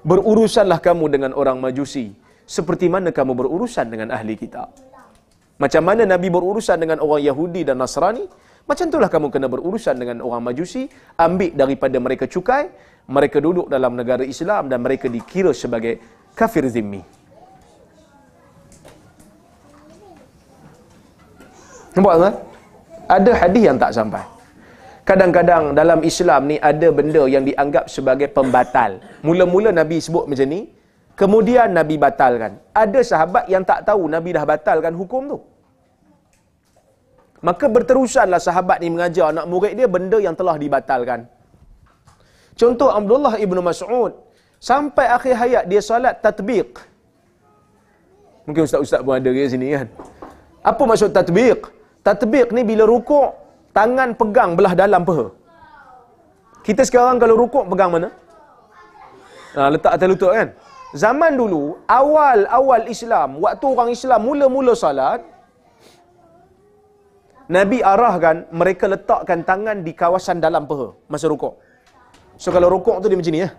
Berurusanlah kamu dengan orang Majusi seperti mana kamu berurusan dengan ahli kitab. Macam mana Nabi berurusan dengan orang Yahudi dan Nasrani, macam itulah kamu kena berurusan dengan orang Majusi, ambil daripada mereka cukai, mereka duduk dalam negara Islam dan mereka dikira sebagai kafir zimmi. Nampak tak? Ada hadis yang tak sampai. Kadang-kadang dalam Islam ni ada benda yang dianggap sebagai pembatal. Mula-mula Nabi sebut macam ni, kemudian Nabi batalkan. Ada sahabat yang tak tahu Nabi dah batalkan hukum tu. Maka berterusanlah sahabat ni mengajar anak murid dia benda yang telah dibatalkan. Contoh Abdullah ibnu Mas'ud sampai akhir hayat dia solat tatbiq. Mungkin ustaz-ustaz pun ada kat sini kan. Apa maksud tatbiq? Tatbiq ni bila rukuk tangan pegang belah dalam peha. Kita sekarang kalau rukuk pegang mana? Ha, letak atas lutut kan? Zaman dulu, awal-awal Islam, waktu orang Islam mula-mula salat, Nabi arahkan mereka letakkan tangan di kawasan dalam peha masa rukuk. So kalau rukuk tu dia macam ni ya.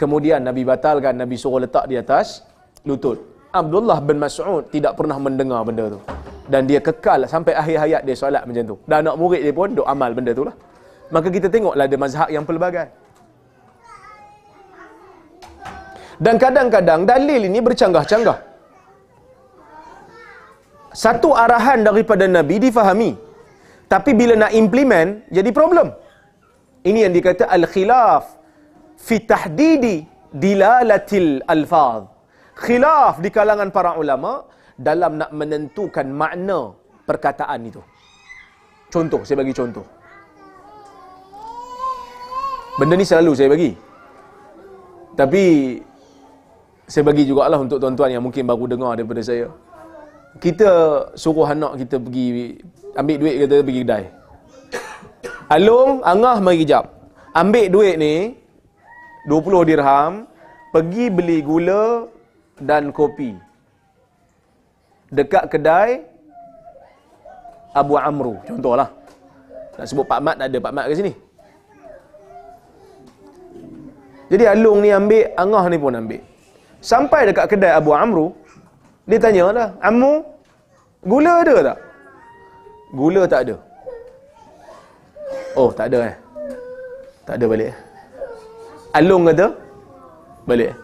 Kemudian Nabi batalkan, Nabi suruh letak di atas lutut. Abdullah bin Mas'ud tidak pernah mendengar benda tu. Dan dia kekal sampai akhir hayat dia solat macam tu. Dan anak murid dia pun duk amal benda tu lah. Maka kita tengoklah ada mazhab yang pelbagai. Dan kadang-kadang dalil ini bercanggah-canggah. Satu arahan daripada Nabi difahami. Tapi bila nak implement, jadi problem. Ini yang dikata al-khilaf fi tahdidi dilalatil alfaz. Khilaf di kalangan para ulama dalam nak menentukan makna perkataan itu. Contoh, saya bagi contoh. Benda ni selalu saya bagi. Tapi saya bagi jugalah untuk tuan-tuan yang mungkin baru dengar daripada saya. Kita suruh anak kita pergi ambil duit kita pergi kedai. Alung, angah mari jap. Ambil duit ni 20 dirham, pergi beli gula dan kopi. Dekat kedai Abu Amru, contohlah. Nak sebut Pak Mat tak ada Pak Mat ke sini. Jadi Alung ni ambil, Angah ni pun ambil. Sampai dekat kedai Abu Amru, dia tanya lah, Amu, gula ada tak? Gula tak ada. Oh, tak ada eh. Tak ada balik. Alung kata, balik.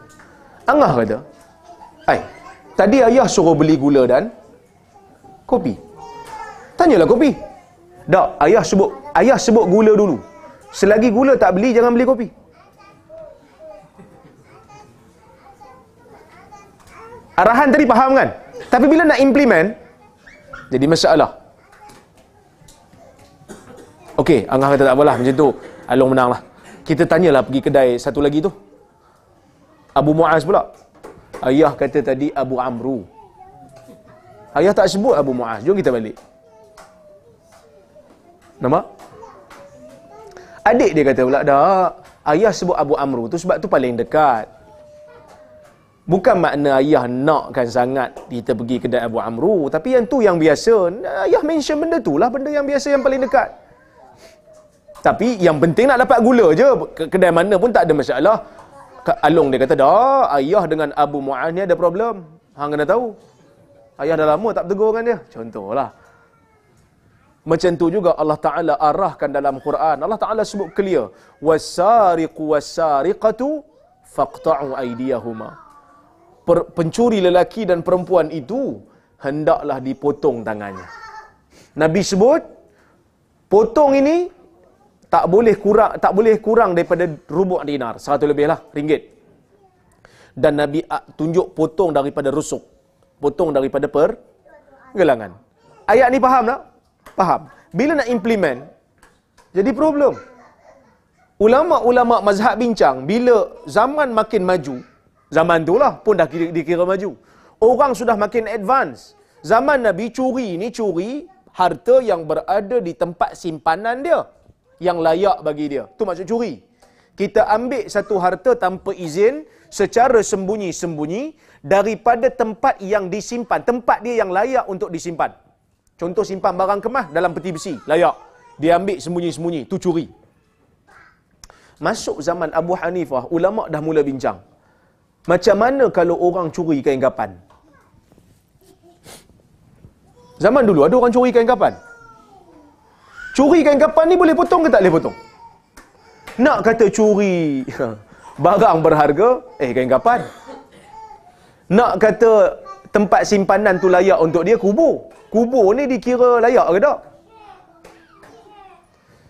Angah kata, ai, tadi ayah suruh beli gula dan kopi. Tanyalah kopi. Tak, ayah sebut ayah sebut gula dulu. Selagi gula tak beli, jangan beli kopi. Arahan tadi faham kan? Tapi bila nak implement, jadi masalah. Okey, Angah kata tak apalah macam tu. Along menang lah. Kita tanyalah pergi kedai satu lagi tu. Abu Muaz pula. Ayah kata tadi Abu Amru. Ayah tak sebut Abu Muaz. Jom kita balik. Nama? Adik dia kata pula, tak. Ayah sebut Abu Amru tu sebab tu paling dekat. Bukan makna ayah nakkan sangat kita pergi kedai Abu Amru. Tapi yang tu yang biasa. Ayah mention benda tu lah. Benda yang biasa yang paling dekat. Tapi yang penting nak dapat gula je. Kedai mana pun tak ada masalah. Along dia kata, dah ayah dengan Abu Mu'ad ni ada problem. Hang kena tahu. Ayah dah lama tak bertegur dengan dia. Contohlah. Macam tu juga Allah Ta'ala arahkan dalam Quran. Allah Ta'ala sebut clear. Wasariqu wasariqatu faqta'u aidiyahuma. Pencuri lelaki dan perempuan itu hendaklah dipotong tangannya. Nabi sebut, potong ini tak boleh kurang tak boleh kurang daripada rubuk dinar satu lebih lah ringgit dan Nabi tunjuk potong daripada rusuk potong daripada per gelangan ayat ni faham tak faham bila nak implement jadi problem ulama-ulama mazhab bincang bila zaman makin maju zaman tu lah pun dah dikira maju orang sudah makin advance zaman Nabi curi ni curi harta yang berada di tempat simpanan dia yang layak bagi dia. Tu maksud curi. Kita ambil satu harta tanpa izin secara sembunyi-sembunyi daripada tempat yang disimpan, tempat dia yang layak untuk disimpan. Contoh simpan barang kemas dalam peti besi, layak. Dia ambil sembunyi-sembunyi, tu curi. Masuk zaman Abu Hanifah, ulama dah mula bincang. Macam mana kalau orang curi kain kapan? Zaman dulu ada orang curi kain kapan? Curi kain kapan ni boleh potong ke tak boleh potong? Nak kata curi barang berharga, eh kain kapan? Nak kata tempat simpanan tu layak untuk dia kubur. Kubur ni dikira layak ke tak?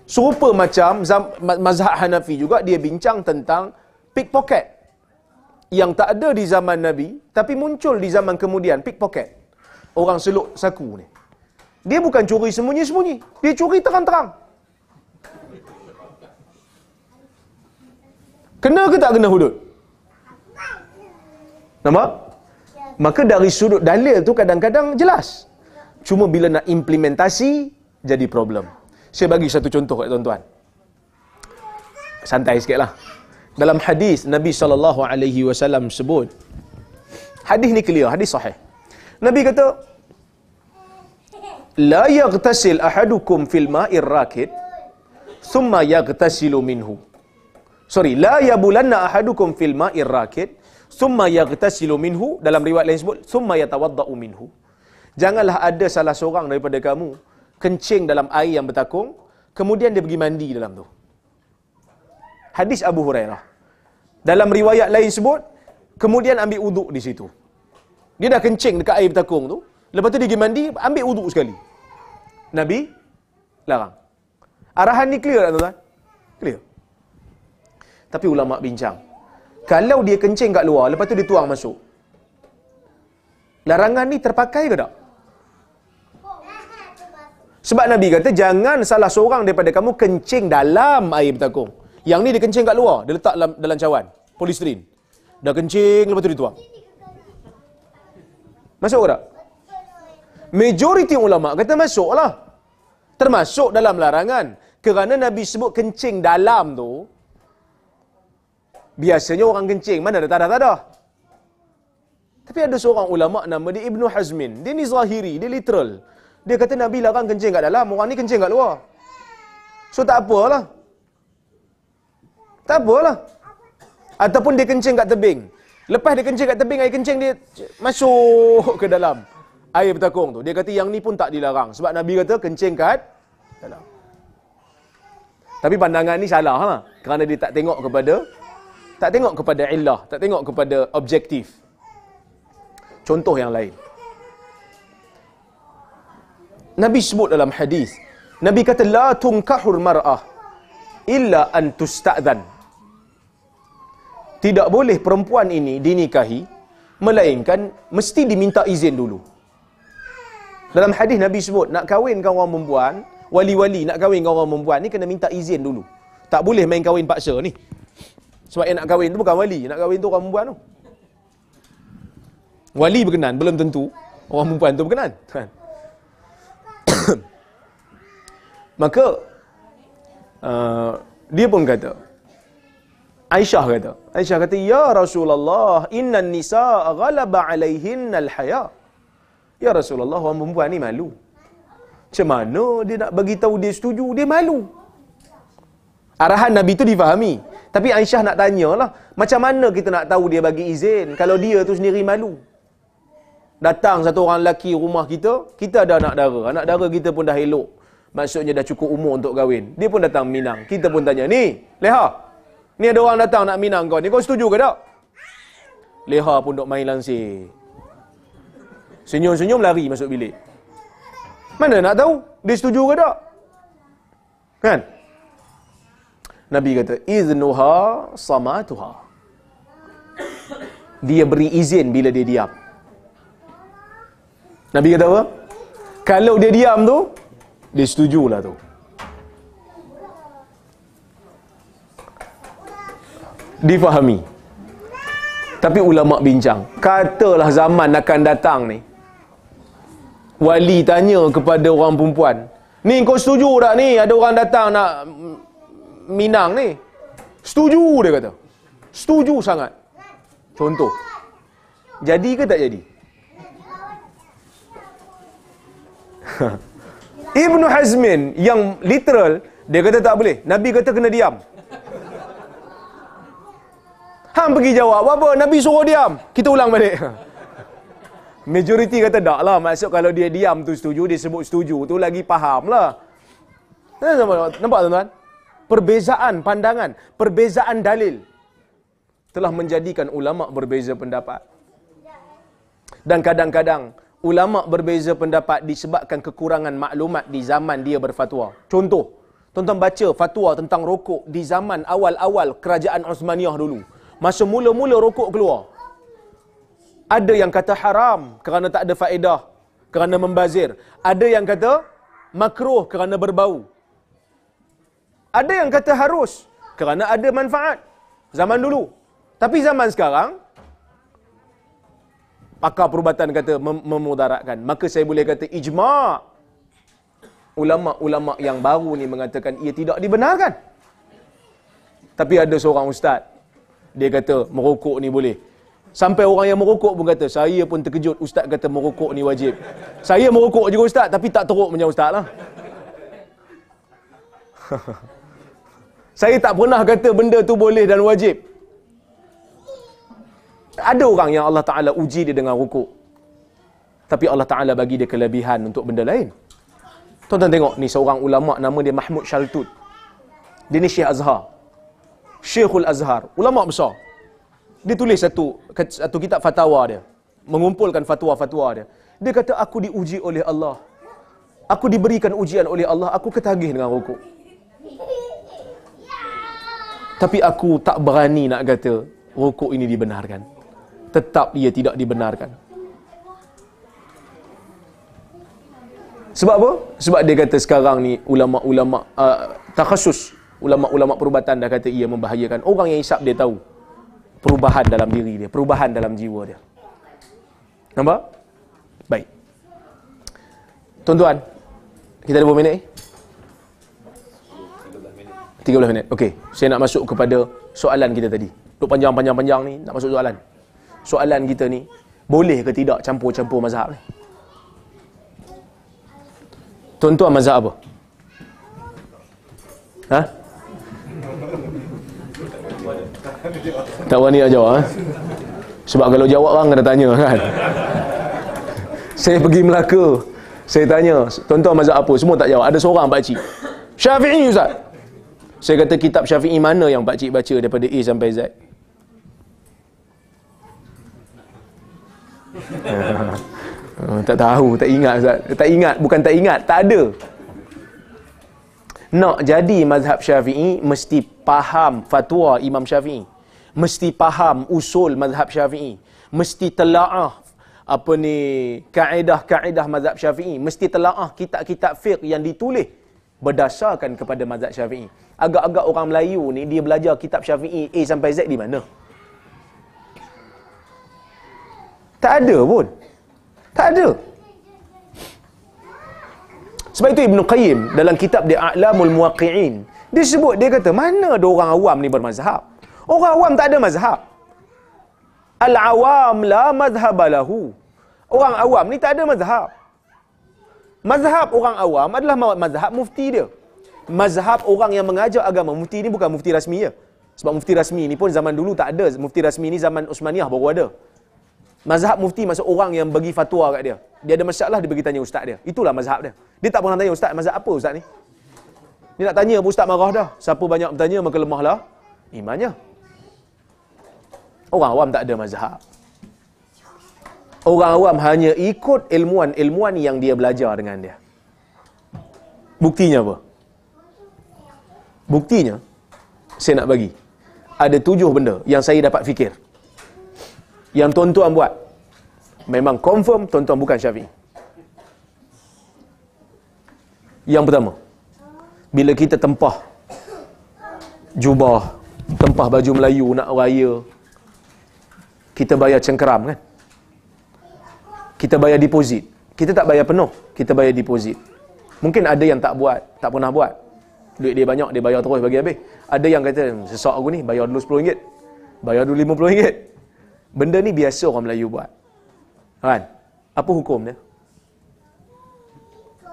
Serupa macam mazhab Hanafi juga dia bincang tentang pickpocket yang tak ada di zaman Nabi tapi muncul di zaman kemudian pickpocket. Orang seluk saku ni. Dia bukan curi sembunyi-sembunyi. Dia curi terang-terang. Kena ke tak kena hudud? Nampak? Maka dari sudut dalil tu kadang-kadang jelas. Cuma bila nak implementasi, jadi problem. Saya bagi satu contoh kat tuan-tuan. Santai sikit lah. Dalam hadis Nabi SAW sebut, hadis ni clear, hadis sahih. Nabi kata, La yaghtasil ahadukum fil ma'ir rakid, thumma yaghtasilu minhu. Sorry, la yabulanna ahadukum fil ma'ir rakid, thumma yaghtasilu minhu. Dalam riwayat lain sebut thumma yatawaddau minhu. Janganlah ada salah seorang daripada kamu kencing dalam air yang bertakung kemudian dia pergi mandi dalam tu. Hadis Abu Hurairah dalam riwayat lain sebut kemudian ambil wuduk di situ dia dah kencing dekat air bertakung tu lepas tu dia pergi mandi ambil wuduk sekali Nabi larang arahan ni clear tak tuan clear tapi ulama bincang kalau dia kencing kat luar, lepas tu dia tuang masuk. Larangan ni terpakai ke tak? Sebab Nabi kata, jangan salah seorang daripada kamu kencing dalam air bertakung. Yang ni dia kencing kat luar, dia letak dalam, dalam cawan. Polisterin. Dah kencing, lepas tu dia tuang. Masuk tak? Majoriti ulama' kata masuk lah. Termasuk dalam larangan. Kerana Nabi sebut kencing dalam tu, Biasanya orang kencing, mana ada tadah-tadah. Tapi ada seorang ulama nama dia Ibnu Hazmin. Dia ni zahiri, dia literal. Dia kata Nabi larang kencing kat dalam, orang ni kencing kat luar. So tak apalah. Tak apalah. Ataupun dia kencing kat tebing. Lepas dia kencing kat tebing, air kencing dia masuk ke dalam air bertakung tu. Dia kata yang ni pun tak dilarang. Sebab Nabi kata kencing kat dalam. Tapi pandangan ni salah lah. Kerana dia tak tengok kepada tak tengok kepada illah, tak tengok kepada objektif. Contoh yang lain. Nabi sebut dalam hadis, Nabi kata la tunkahur mar'ah illa an tusta'dhan. Tidak boleh perempuan ini dinikahi melainkan mesti diminta izin dulu. Dalam hadis Nabi sebut nak kahwinkan orang perempuan, wali-wali nak kahwinkan orang perempuan ni kena minta izin dulu. Tak boleh main kahwin paksa ni. Sebab yang nak kahwin tu bukan wali. Nak kahwin tu orang perempuan tu. Wali berkenan, belum tentu. Orang perempuan tu berkenan. Maka, uh, dia pun kata, Aisyah kata, Aisyah kata, Ya Rasulullah, inna nisa ghalaba alaihin al-haya. Ya Rasulullah, orang perempuan ni malu. Macam mana dia nak bagi tahu dia setuju? Dia malu. Arahan Nabi tu difahami. Tapi Aisyah nak tanya lah, macam mana kita nak tahu dia bagi izin kalau dia tu sendiri malu? Datang satu orang lelaki rumah kita, kita ada anak dara. Anak dara kita pun dah elok. Maksudnya dah cukup umur untuk kahwin. Dia pun datang minang. Kita pun tanya, ni, Leha, ni ada orang datang nak minang kau. Ni kau setuju ke tak? Leha pun duk main langsir. Senyum-senyum lari masuk bilik. Mana nak tahu? Dia setuju ke tak? Kan? Nabi kata, iznuha samatuha. Dia beri izin bila dia diam. Nabi kata apa? Kalau dia diam tu, dia setujulah tu. Difahami. Tapi ulama bincang, katalah zaman akan datang ni. Wali tanya kepada orang perempuan, "Ni kau setuju tak ni ada orang datang nak Minang ni. Setuju dia kata. Setuju sangat. Contoh. Jadi ke tak jadi? Ibnu Hazmin yang literal, dia kata tak boleh. Nabi kata kena diam. Hang pergi jawab, apa? Nabi suruh diam. Kita ulang balik. Majoriti kata tak lah. Maksud kalau dia diam tu setuju, dia sebut setuju tu lagi faham lah. Nampak tuan-tuan? perbezaan pandangan, perbezaan dalil telah menjadikan ulama berbeza pendapat. Dan kadang-kadang ulama berbeza pendapat disebabkan kekurangan maklumat di zaman dia berfatwa. Contoh, tuan-tuan baca fatwa tentang rokok di zaman awal-awal kerajaan Osmaniyah dulu. Masa mula-mula rokok keluar. Ada yang kata haram kerana tak ada faedah, kerana membazir. Ada yang kata makruh kerana berbau. Ada yang kata harus kerana ada manfaat. Zaman dulu. Tapi zaman sekarang, pakar perubatan kata mem- memudaratkan. Maka saya boleh kata ijma' ulama-ulama yang baru ni mengatakan ia tidak dibenarkan. Tapi ada seorang ustaz dia kata merokok ni boleh. Sampai orang yang merokok pun kata, saya pun terkejut ustaz kata merokok ni wajib. Saya merokok juga ustaz tapi tak teruk macam ustaz lah. saya tak pernah kata benda tu boleh dan wajib. Ada orang yang Allah Ta'ala uji dia dengan rukuk. Tapi Allah Ta'ala bagi dia kelebihan untuk benda lain. Tuan-tuan tengok ni seorang ulama nama dia Mahmud Shaltut. Dia ni Syekh Azhar. Syekhul Azhar. Ulama besar. Dia tulis satu satu kitab fatwa dia. Mengumpulkan fatwa-fatwa dia. Dia kata aku diuji oleh Allah. Aku diberikan ujian oleh Allah. Aku ketagih dengan rukuk. Tapi aku tak berani nak kata rukuk ini dibenarkan tetap ia tidak dibenarkan. Sebab apa? Sebab dia kata sekarang ni ulama-ulama uh, takhasus, ulama-ulama perubatan dah kata ia membahayakan. Orang yang hisap dia tahu perubahan dalam diri dia, perubahan dalam jiwa dia. Nampak? Baik. Tuan-tuan, kita ada berapa minit ni? 13 minit. Okey, saya nak masuk kepada soalan kita tadi. Duk panjang-panjang-panjang ni, nak masuk soalan soalan kita ni boleh ke tidak campur-campur mazhab ni tuan-tuan mazhab apa ha tak berani nak jawab ha? sebab kalau jawab orang kena tanya kan saya pergi Melaka saya tanya tuan-tuan mazhab apa semua tak jawab ada seorang pak cik Syafi'i Ustaz saya kata kitab Syafi'i mana yang pak cik baca daripada A sampai Z tak tahu, tak ingat Ustaz. Tak ingat, bukan tak ingat, tak ada. Nak jadi mazhab Syafi'i mesti faham fatwa Imam Syafi'i. Mesti faham usul mazhab Syafi'i. Mesti telaah apa ni kaedah-kaedah mazhab Syafi'i. Mesti telaah kitab-kitab fiqh yang ditulis berdasarkan kepada mazhab Syafi'i. Agak-agak orang Melayu ni dia belajar kitab Syafi'i A sampai Z di mana? Tak ada pun. Tak ada. Sebab itu Ibn Qayyim dalam kitab dia A'lamul Muwaqqi'in, dia sebut, dia kata, mana ada orang awam ni bermazhab? Orang awam tak ada mazhab. Al-awam la mazhab lahu. Orang awam ni tak ada mazhab. Mazhab orang awam adalah mazhab mufti dia. Mazhab orang yang mengajar agama. Mufti ni bukan mufti rasmi ya. Sebab mufti rasmi ni pun zaman dulu tak ada. Mufti rasmi ni zaman Osmaniyah baru ada. Mazhab mufti maksud orang yang bagi fatwa kat dia. Dia ada masalah, dia bagi tanya ustaz dia. Itulah mazhab dia. Dia tak pernah tanya ustaz, mazhab apa ustaz ni? Dia nak tanya ustaz marah dah. Siapa banyak bertanya, maka lemahlah imannya. Orang awam tak ada mazhab. Orang awam hanya ikut ilmuan-ilmuan yang dia belajar dengan dia. Buktinya apa? Buktinya, saya nak bagi. Ada tujuh benda yang saya dapat fikir yang tuan-tuan buat memang confirm tuan-tuan bukan syafi'i yang pertama bila kita tempah jubah tempah baju Melayu nak raya kita bayar cengkeram kan kita bayar deposit kita tak bayar penuh kita bayar deposit mungkin ada yang tak buat tak pernah buat duit dia banyak dia bayar terus bagi habis ada yang kata sesak aku ni bayar dulu RM10 bayar dulu RM50 Benda ni biasa orang Melayu buat. Kan? Apa hukum dia?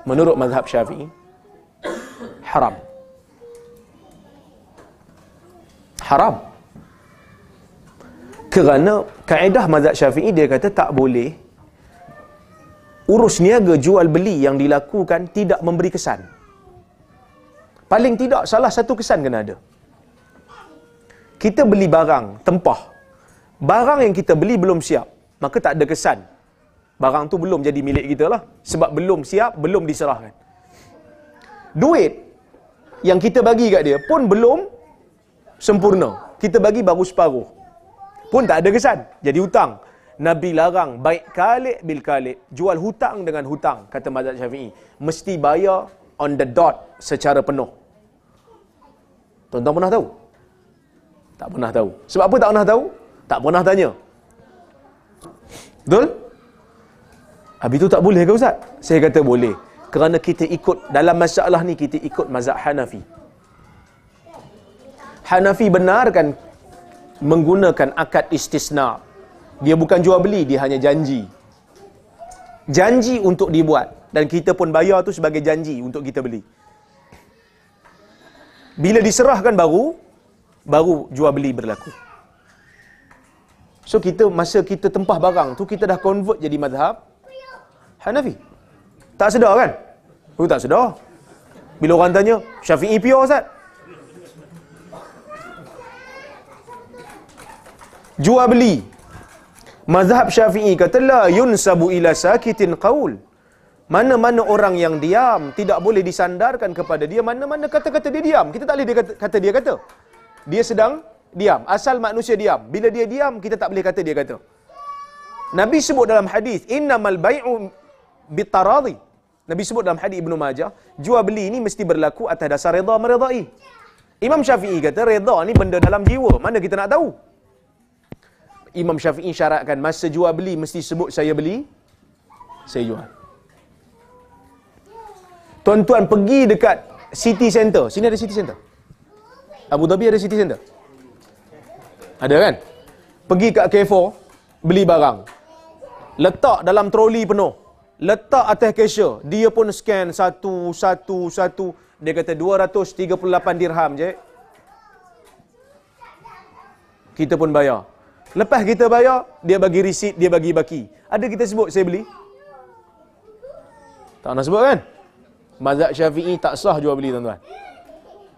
Menurut mazhab Syafi'i haram. Haram. Kerana kaedah mazhab Syafi'i dia kata tak boleh urus niaga jual beli yang dilakukan tidak memberi kesan. Paling tidak salah satu kesan kena ada. Kita beli barang tempah Barang yang kita beli belum siap, maka tak ada kesan Barang tu belum jadi milik kita lah. Sebab belum siap, belum diserahkan. Duit yang kita bagi kat dia pun belum sempurna. Kita bagi baru separuh. Pun tak ada kesan. Jadi hutang. Nabi larang baik kalik bil kalik. Jual hutang dengan hutang, kata mazhab syafi'i. Mesti bayar on the dot secara penuh. Tuan-tuan pernah tahu? Tak pernah tahu. Sebab apa tak pernah tahu? Tak pernah tanya. Betul? Habis tu tak boleh ke Ustaz? Saya kata boleh. Kerana kita ikut, dalam masalah ni kita ikut mazhab Hanafi. Hanafi benarkan menggunakan akad istisna. Dia bukan jual beli, dia hanya janji. Janji untuk dibuat. Dan kita pun bayar tu sebagai janji untuk kita beli. Bila diserahkan baru, baru jual beli berlaku. So kita masa kita tempah barang tu kita dah convert jadi mazhab Hanafi. Tak sedar kan? Oh tak sedar. Bila orang tanya, Syafi'i pure Ustaz? Jual beli. Mazhab Syafi'i kata la yunsabu ila sakitin qaul. Mana-mana orang yang diam tidak boleh disandarkan kepada dia mana-mana kata-kata dia diam. Kita tak boleh dia kata, kata dia kata. Dia sedang diam. Asal manusia diam. Bila dia diam, kita tak boleh kata dia kata. Nabi sebut dalam hadis, innamal bai'u bitaradi. Nabi sebut dalam hadis Ibnu Majah, jual beli ini mesti berlaku atas dasar redha meredai. Imam Syafi'i kata redha ni benda dalam jiwa. Mana kita nak tahu? Imam Syafi'i syaratkan masa jual beli mesti sebut saya beli, saya jual. Tuan-tuan pergi dekat city center. Sini ada city center. Abu Dhabi ada city center. Ada kan? Pergi kat K4, beli barang. Letak dalam troli penuh. Letak atas cashier. Dia pun scan satu, satu, satu. Dia kata 238 dirham je. Kita pun bayar. Lepas kita bayar, dia bagi receipt, dia bagi baki. Ada kita sebut saya beli? Tak nak sebut kan? Mazhab Syafi'i tak sah jual beli tuan-tuan.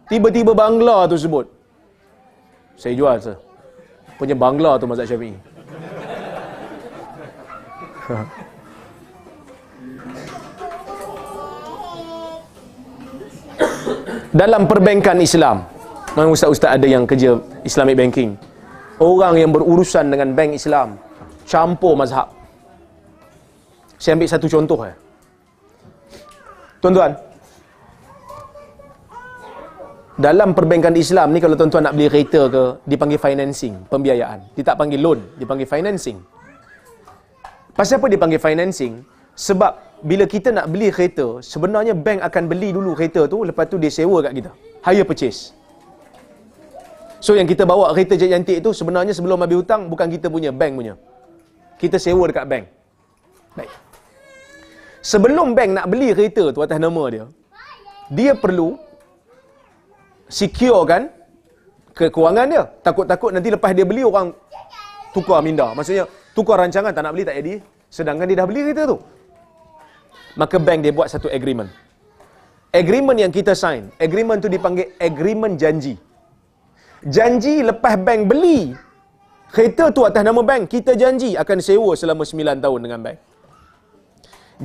Tiba-tiba Bangla tu sebut. Saya jual sah punya bangla tu mazhab Syafi'i. Dalam perbankan Islam, mana ustaz-ustaz ada yang kerja Islamic banking. Orang yang berurusan dengan bank Islam campur mazhab. Saya ambil satu contoh ya. Tuan-tuan, dalam perbankan Islam ni kalau tuan-tuan nak beli kereta ke dipanggil financing pembiayaan. Dia tak panggil loan dipanggil financing. Pasal apa dipanggil financing? Sebab bila kita nak beli kereta sebenarnya bank akan beli dulu kereta tu lepas tu dia sewa kat kita. Hire purchase so yang kita bawa kereta cantik tu sebenarnya sebelum habis hutang bukan kita punya bank punya kita sewa dekat bank baik sebelum bank nak beli kereta tu atas nama dia dia perlu secure kan kekuangan dia. Takut-takut nanti lepas dia beli orang tukar minda. Maksudnya tukar rancangan tak nak beli tak jadi. Sedangkan dia dah beli kereta tu. Maka bank dia buat satu agreement. Agreement yang kita sign. Agreement tu dipanggil agreement janji. Janji lepas bank beli kereta tu atas nama bank, kita janji akan sewa selama 9 tahun dengan bank.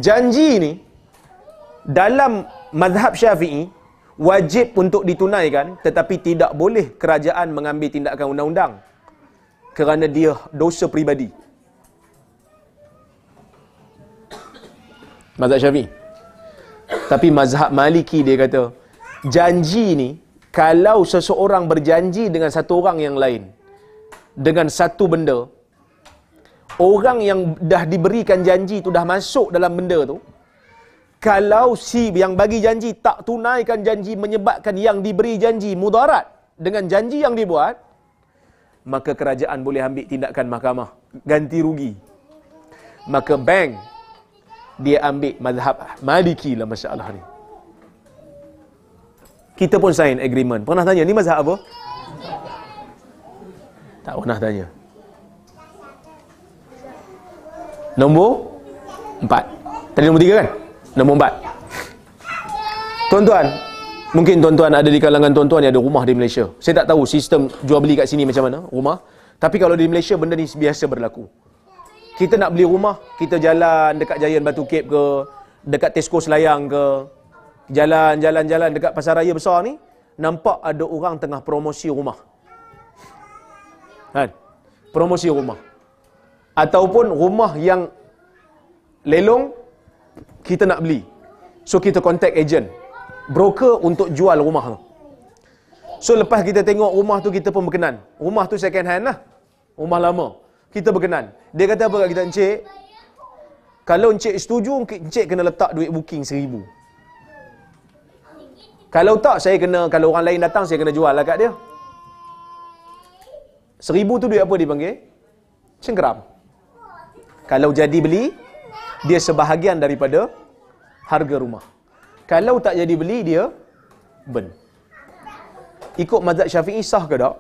Janji ni dalam mazhab syafi'i wajib untuk ditunaikan tetapi tidak boleh kerajaan mengambil tindakan undang-undang kerana dia dosa pribadi. Mazhab Syafi'i. Tapi mazhab Maliki dia kata, janji ni kalau seseorang berjanji dengan satu orang yang lain dengan satu benda, orang yang dah diberikan janji tu dah masuk dalam benda tu, kalau si yang bagi janji tak tunaikan janji menyebabkan yang diberi janji mudarat dengan janji yang dibuat, maka kerajaan boleh ambil tindakan mahkamah ganti rugi. Maka bank dia ambil mazhab Maliki lah masalah ni. Kita pun sign agreement. Pernah tanya ni mazhab apa? Tak pernah tanya. Nombor empat. Tadi nombor tiga kan? Nombor empat Tuan-tuan Mungkin tuan-tuan ada di kalangan tuan-tuan yang ada rumah di Malaysia Saya tak tahu sistem jual beli kat sini macam mana Rumah Tapi kalau di Malaysia benda ni biasa berlaku Kita nak beli rumah, kita jalan dekat Giant Batu Cape ke, dekat Tesco Selayang ke, jalan-jalan-jalan dekat pasar raya besar ni, nampak ada orang tengah promosi rumah. Kan? Promosi rumah. Ataupun rumah yang lelong, kita nak beli. So kita contact agent, broker untuk jual rumah tu. So lepas kita tengok rumah tu kita pun berkenan. Rumah tu second hand lah. Rumah lama. Kita berkenan. Dia kata apa kat kita, Encik? Kalau Encik setuju, Encik kena letak duit booking seribu. Kalau tak, saya kena, kalau orang lain datang, saya kena jual lah kat dia. Seribu tu duit apa dipanggil? Cengkeram. Kalau jadi beli, dia sebahagian daripada harga rumah. Kalau tak jadi beli, dia ben. Ikut mazhab syafi'i sah ke tak?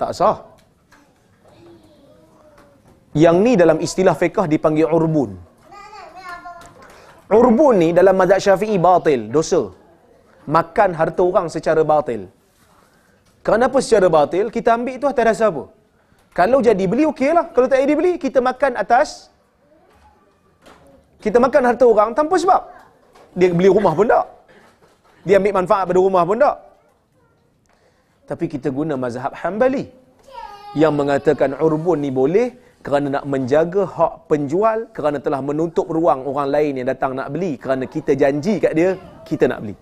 Tak sah. Yang ni dalam istilah fiqah dipanggil urbun. Urbun ni dalam mazhab syafi'i batil, dosa. Makan harta orang secara batil. Kenapa secara batil? Kita ambil itu atas dasar apa? Kalau jadi beli, okey lah. Kalau tak jadi beli, kita makan atas kita makan harta orang tanpa sebab. Dia beli rumah pun tak. Dia ambil manfaat pada rumah pun tak. Tapi kita guna mazhab Hanbali yang mengatakan urbun ni boleh kerana nak menjaga hak penjual kerana telah menutup ruang orang lain yang datang nak beli kerana kita janji kat dia kita nak beli.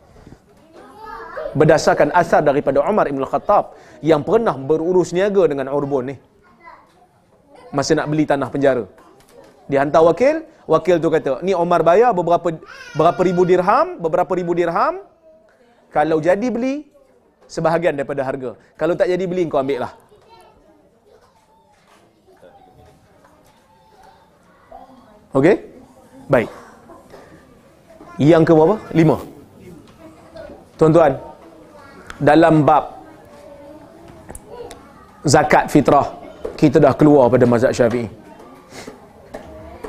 Berdasarkan asar daripada Umar Ibn Khattab yang pernah berurus niaga dengan urbun ni. Masa nak beli tanah penjara. Dia hantar wakil, wakil tu kata, ni Omar bayar beberapa berapa ribu dirham, beberapa ribu dirham. Kalau jadi beli, sebahagian daripada harga. Kalau tak jadi beli, kau ambil lah. Okey? Baik. Yang ke berapa? Lima. Tuan-tuan, dalam bab zakat fitrah, kita dah keluar pada mazhab syafi'i.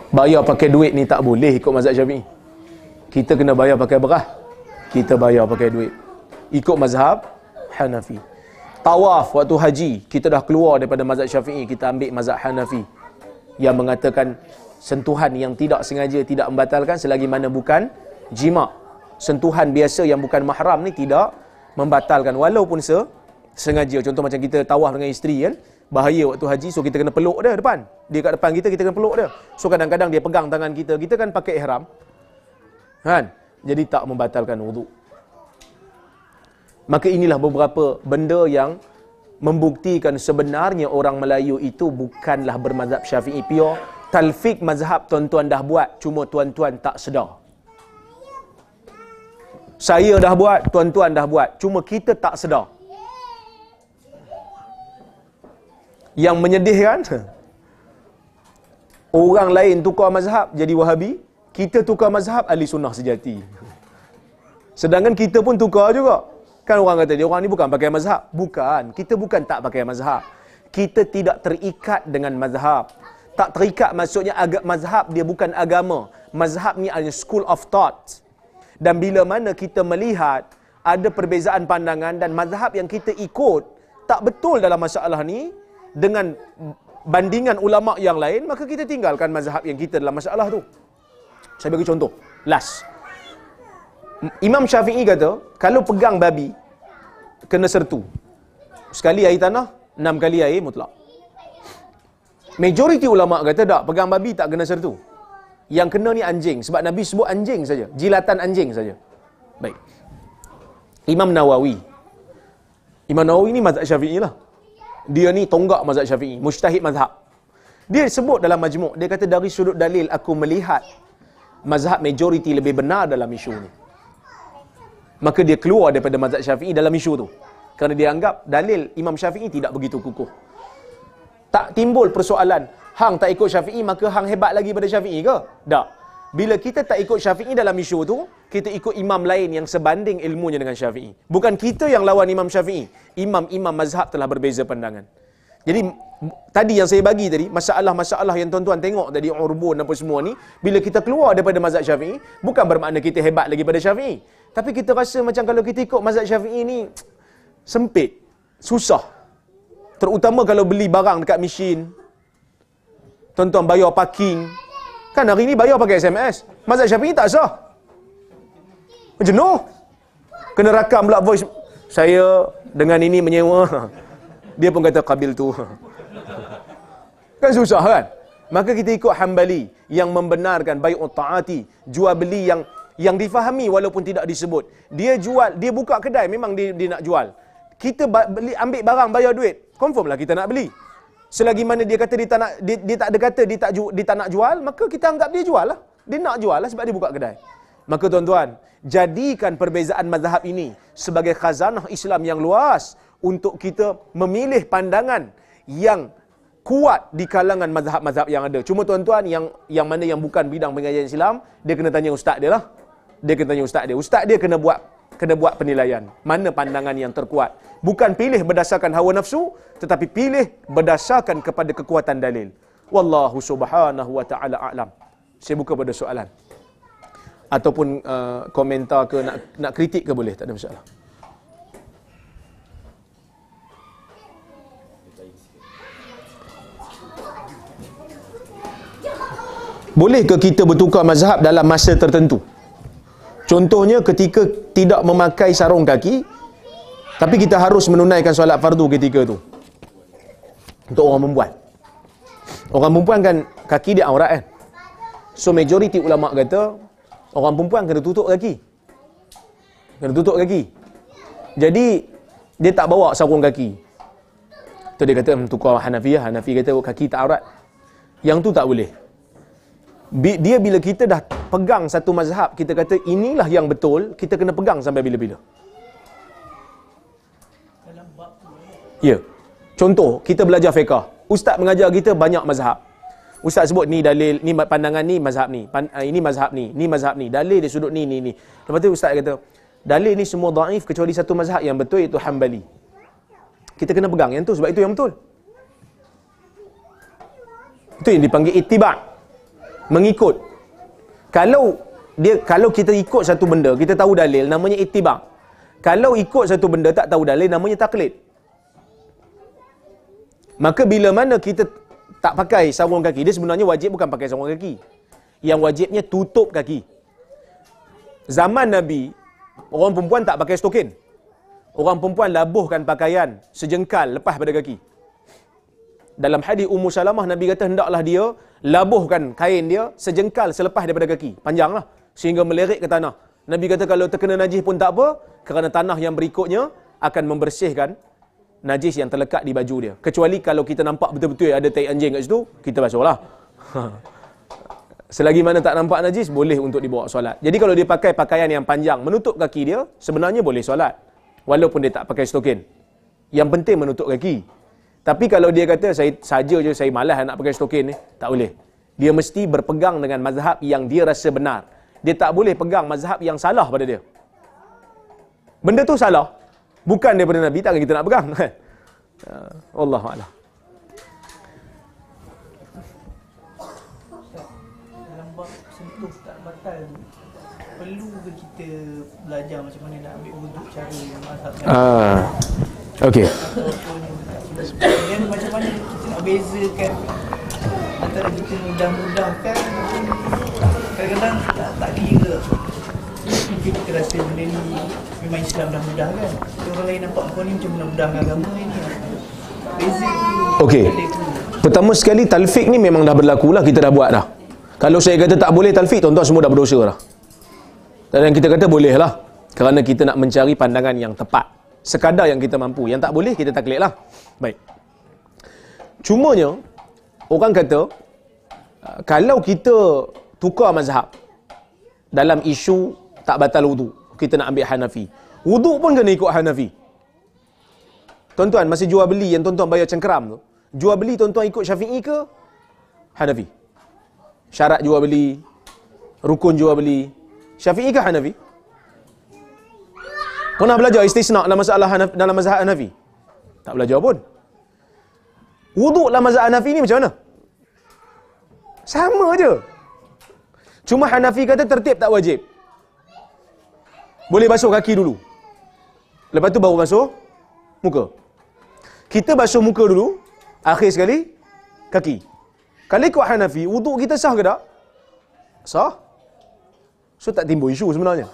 Bayar pakai duit ni tak boleh ikut mazhab syafi'i. Kita kena bayar pakai beras kita bayar pakai duit. Ikut mazhab Hanafi. Tawaf waktu haji kita dah keluar daripada mazhab syafi'i kita ambil mazhab Hanafi. Yang mengatakan sentuhan yang tidak sengaja tidak membatalkan selagi mana bukan jima. Sentuhan biasa yang bukan mahram ni tidak membatalkan. Walaupun se sengaja. Contoh macam kita tawaf dengan isteri kan? Bahaya waktu haji so kita kena peluk dia depan. Dia kat depan kita kita kena peluk dia. So kadang-kadang dia pegang tangan kita. Kita kan pakai ihram. Kan? Jadi tak membatalkan wuduk maka inilah beberapa benda yang membuktikan sebenarnya orang Melayu itu bukanlah bermazhab Syafi'i. Pure talfik mazhab tuan-tuan dah buat. Cuma tuan-tuan tak sedar saya dah buat tuan-tuan dah buat. Cuma kita tak sedar. Yang menyedihkan orang lain tukar mazhab jadi wahabi kita tukar mazhab ahli sunnah sejati. Sedangkan kita pun tukar juga. Kan orang kata dia orang ni bukan pakai mazhab. Bukan. Kita bukan tak pakai mazhab. Kita tidak terikat dengan mazhab. Tak terikat maksudnya agak mazhab dia bukan agama. Mazhab ni adalah school of thought dan bila mana kita melihat ada perbezaan pandangan dan mazhab yang kita ikut tak betul dalam masalah ni dengan bandingan ulama yang lain maka kita tinggalkan mazhab yang kita dalam masalah tu. Saya bagi contoh. Last Imam Syafi'i kata kalau pegang babi kena sertu. Sekali air tanah enam kali air mutlak. Majoriti ulama kata tak pegang babi tak kena sertu yang kena ni anjing sebab Nabi sebut anjing saja jilatan anjing saja. Baik. Imam Nawawi. Imam Nawawi ni mazhab Syafi'i lah. Dia ni tonggak mazhab syafi'i mujtahid mazhab. Dia sebut dalam majmuk dia kata dari sudut dalil aku melihat mazhab majoriti lebih benar dalam isu ni. Maka dia keluar daripada mazhab syafi'i dalam isu tu. Kerana dia anggap dalil imam syafi'i tidak begitu kukuh tak timbul persoalan hang tak ikut syafi'i maka hang hebat lagi pada syafi'i ke tak bila kita tak ikut syafi'i dalam isu tu kita ikut imam lain yang sebanding ilmunya dengan Syafi'i. Bukan kita yang lawan Imam Syafi'i. Imam-imam mazhab telah berbeza pandangan. Jadi tadi yang saya bagi tadi, masalah-masalah yang tuan-tuan tengok tadi urbun apa semua ni, bila kita keluar daripada mazhab Syafi'i, bukan bermakna kita hebat lagi pada Syafi'i. Tapi kita rasa macam kalau kita ikut mazhab Syafi'i ni sempit, susah. Terutama kalau beli barang dekat mesin. Tuan-tuan bayar parking. Kan hari ni bayar pakai SMS. Mazhab Syafi'i tak sah. Jenuh. Kena rakam pula voice. Saya dengan ini menyewa. Dia pun kata kabil tu. Kan susah kan? Maka kita ikut hambali yang membenarkan baik ta'ati, jual beli yang yang difahami walaupun tidak disebut. Dia jual, dia buka kedai memang dia, dia nak jual. Kita beli ambil barang bayar duit, confirm lah kita nak beli. Selagi mana dia kata dia tak nak dia, dia tak ada kata dia tak ju, dia tak nak jual, maka kita anggap dia jual lah. Dia nak jual lah sebab dia buka kedai. Maka tuan-tuan, jadikan perbezaan mazhab ini sebagai khazanah Islam yang luas untuk kita memilih pandangan yang kuat di kalangan mazhab-mazhab yang ada. Cuma tuan-tuan yang yang mana yang bukan bidang pengajian Islam, dia kena tanya ustaz dia lah. Dia kena tanya ustaz dia. Ustaz dia kena buat kena buat penilaian. Mana pandangan yang terkuat. Bukan pilih berdasarkan hawa nafsu, tetapi pilih berdasarkan kepada kekuatan dalil. Wallahu subhanahu wa ta'ala a'lam. Saya buka pada soalan. Ataupun uh, komentar ke nak nak kritik ke boleh, tak ada masalah. Boleh ke kita bertukar mazhab dalam masa tertentu? Contohnya ketika tidak memakai sarung kaki tapi kita harus menunaikan solat fardu ketika tu. Untuk orang perempuan. Orang perempuan kan kaki dia aurat kan. So majoriti ulama kata orang perempuan kena tutup kaki. Kena tutup kaki. Jadi dia tak bawa sarung kaki. Tu dia kata tukar Hanafi. Hanafi kata oh, kaki tak aurat. Yang tu tak boleh dia bila kita dah pegang satu mazhab kita kata inilah yang betul kita kena pegang sampai bila-bila. Ya. Contoh kita belajar fiqah. Ustaz mengajar kita banyak mazhab. Ustaz sebut ni dalil ni pandangan ni mazhab ni Pan, uh, ini mazhab ni ni mazhab ni dalil di sudut ni ni ni. Lepas tu ustaz kata dalil ni semua daif kecuali satu mazhab yang betul iaitu hambali kita kena pegang. Yang tu sebab itu yang betul. Itu yang dipanggil ittiba' mengikut. Kalau dia kalau kita ikut satu benda kita tahu dalil namanya ittiba kalau ikut satu benda tak tahu dalil namanya taklid. Maka bila mana kita tak pakai sarung kaki dia sebenarnya wajib bukan pakai sarung kaki. Yang wajibnya tutup kaki. Zaman nabi orang perempuan tak pakai stokin. Orang perempuan labuhkan pakaian sejengkal lepas pada kaki. Dalam hadis Ummu Salamah Nabi kata hendaklah dia labuhkan kain dia sejengkal selepas daripada kaki. Panjanglah sehingga melirik ke tanah. Nabi kata kalau terkena najis pun tak apa kerana tanah yang berikutnya akan membersihkan najis yang terlekat di baju dia. Kecuali kalau kita nampak betul-betul ada tai anjing kat situ, kita basuhlah. Selagi mana tak nampak najis, boleh untuk dibawa solat. Jadi kalau dia pakai pakaian yang panjang menutup kaki dia, sebenarnya boleh solat. Walaupun dia tak pakai stokin. Yang penting menutup kaki. Tapi kalau dia kata saya saja je saya malas nak pakai stokin ni, tak boleh. Dia mesti berpegang dengan mazhab yang dia rasa benar. Dia tak boleh pegang mazhab yang salah pada dia. Benda tu salah. Bukan daripada Nabi, takkan kita nak pegang. Allah Allah. perlu ke kita belajar macam mana nak ambil wuduk cara yang mazhab ah okey dan macam mana kita nak bezakan antara kita mudah-mudah kan kadang-kadang tak, tak kira mungkin kita rasa benda ni memang Islam dah mudah kan tapi orang lain nampak kau ni macam mudah-mudah agama ni beza Okey. Pertama sekali talfik ni memang dah berlaku lah kita dah buat dah. Kalau saya kata tak boleh talfik tuan-tuan semua dah berdosa dah. Dan kita kata boleh lah. Kerana kita nak mencari pandangan yang tepat. Sekadar yang kita mampu. Yang tak boleh kita taklid lah. Baik. Cumanya, orang kata, uh, kalau kita tukar mazhab dalam isu tak batal wudu, kita nak ambil Hanafi. Wudu pun kena ikut Hanafi. Tuan-tuan, masih jual beli yang tuan-tuan bayar cengkeram tu. Jual beli tuan-tuan ikut Syafi'i ke Hanafi? Syarat jual beli, rukun jual beli. Syafi'i ke Hanafi? Pernah belajar istisna dalam masalah dalam mazhab Hanafi? Tak belajar pun. Wuduk dalam mazhab Hanafi ni macam mana? Sama aja. Cuma Hanafi kata tertib tak wajib. Boleh basuh kaki dulu. Lepas tu baru basuh muka. Kita basuh muka dulu, akhir sekali kaki. Kalau ikut Hanafi, wuduk kita sah ke tak? Sah. So tak timbul isu sebenarnya.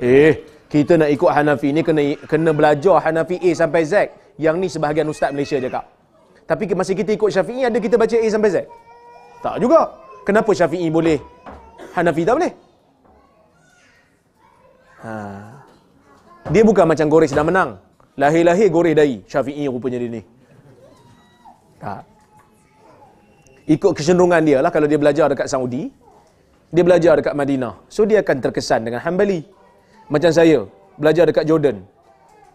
Eh, kita nak ikut Hanafi ni kena kena belajar Hanafi A sampai Z. Yang ni sebahagian ustaz Malaysia cakap. Tapi masa kita ikut Syafi'i ada kita baca A sampai Z? Tak juga. Kenapa Syafi'i boleh? Hanafi tak boleh? Ha. Dia bukan macam Goris dah menang. Lahir-lahir Goris dahi. Syafi'i rupanya dia ni. Tak. Ikut kecenderungan dia lah kalau dia belajar dekat Saudi. Dia belajar dekat Madinah. So dia akan terkesan dengan Hanbali. Macam saya. Belajar dekat Jordan.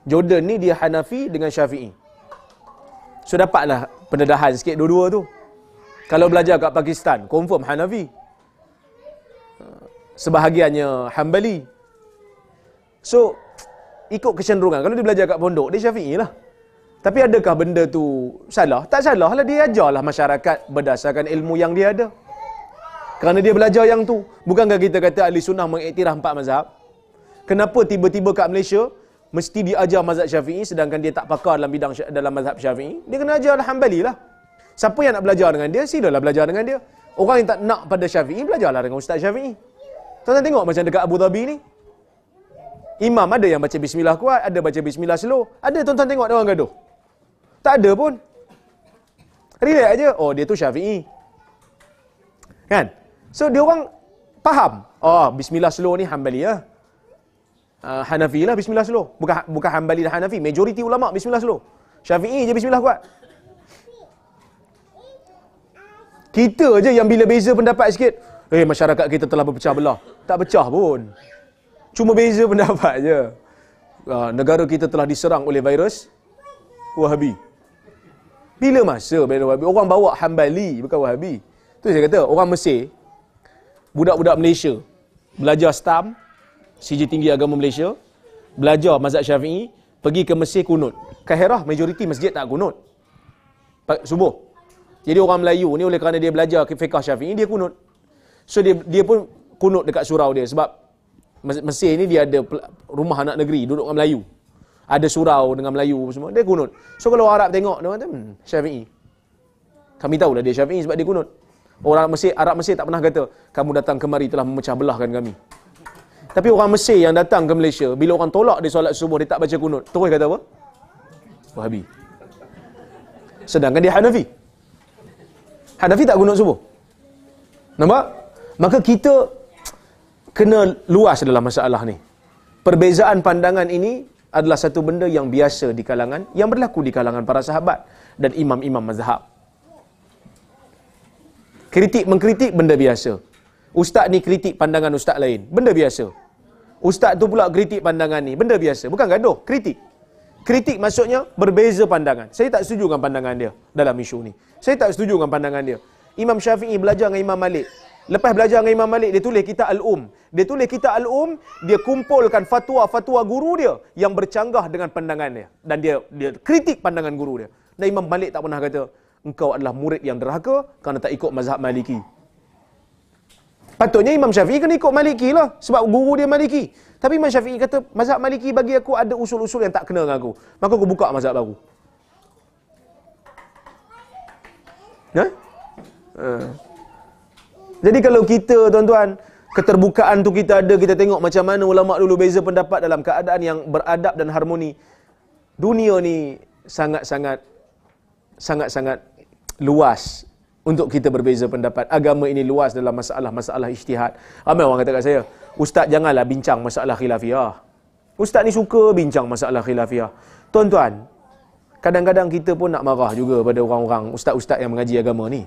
Jordan ni dia Hanafi dengan Syafi'i. So dapatlah pendedahan sikit dua-dua tu. Kalau belajar kat Pakistan, confirm Hanafi. Sebahagiannya Hanbali. So, ikut kecenderungan. Kalau dia belajar kat pondok, dia Syafi'i lah. Tapi adakah benda tu salah? Tak salah lah. Dia ajarlah masyarakat berdasarkan ilmu yang dia ada. Kerana dia belajar yang tu. Bukankah kita kata ahli sunnah mengiktiraf empat mazhab? Kenapa tiba-tiba kat Malaysia, mesti dia ajar mazhab syafi'i sedangkan dia tak pakar dalam bidang dalam mazhab syafi'i? Dia kena ajar Hanbali lah. Siapa yang nak belajar dengan dia, silalah belajar dengan dia. Orang yang tak nak pada syafi'i, belajarlah dengan Ustaz Syafi'i. Tuan-tuan tengok macam dekat Abu Dhabi ni. Imam ada yang baca bismillah kuat, ada baca bismillah slow. Ada tuan-tuan tengok dia orang gaduh. Tak ada pun. Relax aja. Oh, dia tu Syafi'i. Kan? So, dia orang faham. Oh, bismillah slow ni Hanbali ya. Uh, Hanafi lah bismillah slow. Bukan bukan Hanbali dan Hanafi. Majoriti ulama bismillah slow. Syafi'i je bismillah kuat. Kita je yang bila beza pendapat sikit, eh masyarakat kita telah berpecah belah. Tak pecah pun. Cuma beza pendapat je. Uh, negara kita telah diserang oleh virus Wahabi. Bila masa virus Wahabi? Orang bawa Hambali bukan Wahabi. Tu saya kata, orang Mesir, budak-budak Malaysia, belajar STAM, CJ Tinggi Agama Malaysia, belajar mazhab syafi'i, pergi ke Mesir kunut. Kahirah, majoriti masjid tak kunut. Subuh. Jadi orang Melayu ni oleh kerana dia belajar fiqah syafi'i, dia kunut. So dia dia pun kunut dekat surau dia sebab Mesir ni dia ada rumah anak negeri duduk dengan Melayu. Ada surau dengan Melayu semua. Dia kunut. So kalau Arab tengok dia kata, hmm, Syafi'i. Kami tahulah dia Syafi'i sebab dia kunut. Orang Mesir, Arab Mesir tak pernah kata, kamu datang kemari telah memecah belahkan kami. Tapi orang Mesir yang datang ke Malaysia, bila orang tolak dia solat subuh, dia tak baca kunut. Terus kata apa? Wahabi. Sedangkan dia Hanafi. Hanafi tak kunut subuh. Nampak? Maka kita kena luas dalam masalah ni. Perbezaan pandangan ini adalah satu benda yang biasa di kalangan yang berlaku di kalangan para sahabat dan imam-imam mazhab. Kritik mengkritik benda biasa. Ustaz ni kritik pandangan ustaz lain, benda biasa. Ustaz tu pula kritik pandangan ni, benda biasa. Bukan gaduh, kritik. Kritik maksudnya berbeza pandangan. Saya tak setuju dengan pandangan dia dalam isu ni. Saya tak setuju dengan pandangan dia. Imam Syafi'i belajar dengan Imam Malik. Lepas belajar dengan Imam Malik, dia tulis kitab Al-Um. Dia tulis kitab Al-Um, dia kumpulkan fatwa-fatwa guru dia yang bercanggah dengan pandangan dia. Dan dia dia kritik pandangan guru dia. Dan Imam Malik tak pernah kata, engkau adalah murid yang derhaka kerana tak ikut mazhab Maliki. Patutnya Imam Syafi'i kena ikut Maliki lah. Sebab guru dia Maliki. Tapi Imam Syafi'i kata, mazhab Maliki bagi aku ada usul-usul yang tak kena dengan aku. Maka aku buka mazhab baru. Ya? Uh. Jadi kalau kita tuan-tuan keterbukaan tu kita ada kita tengok macam mana ulama dulu beza pendapat dalam keadaan yang beradab dan harmoni. Dunia ni sangat-sangat sangat-sangat luas untuk kita berbeza pendapat. Agama ini luas dalam masalah-masalah ijtihad. Ramai orang kata kat saya, "Ustaz janganlah bincang masalah khilafiyah." Ustaz ni suka bincang masalah khilafiyah. Tuan-tuan, kadang-kadang kita pun nak marah juga pada orang-orang ustaz-ustaz yang mengaji agama ni.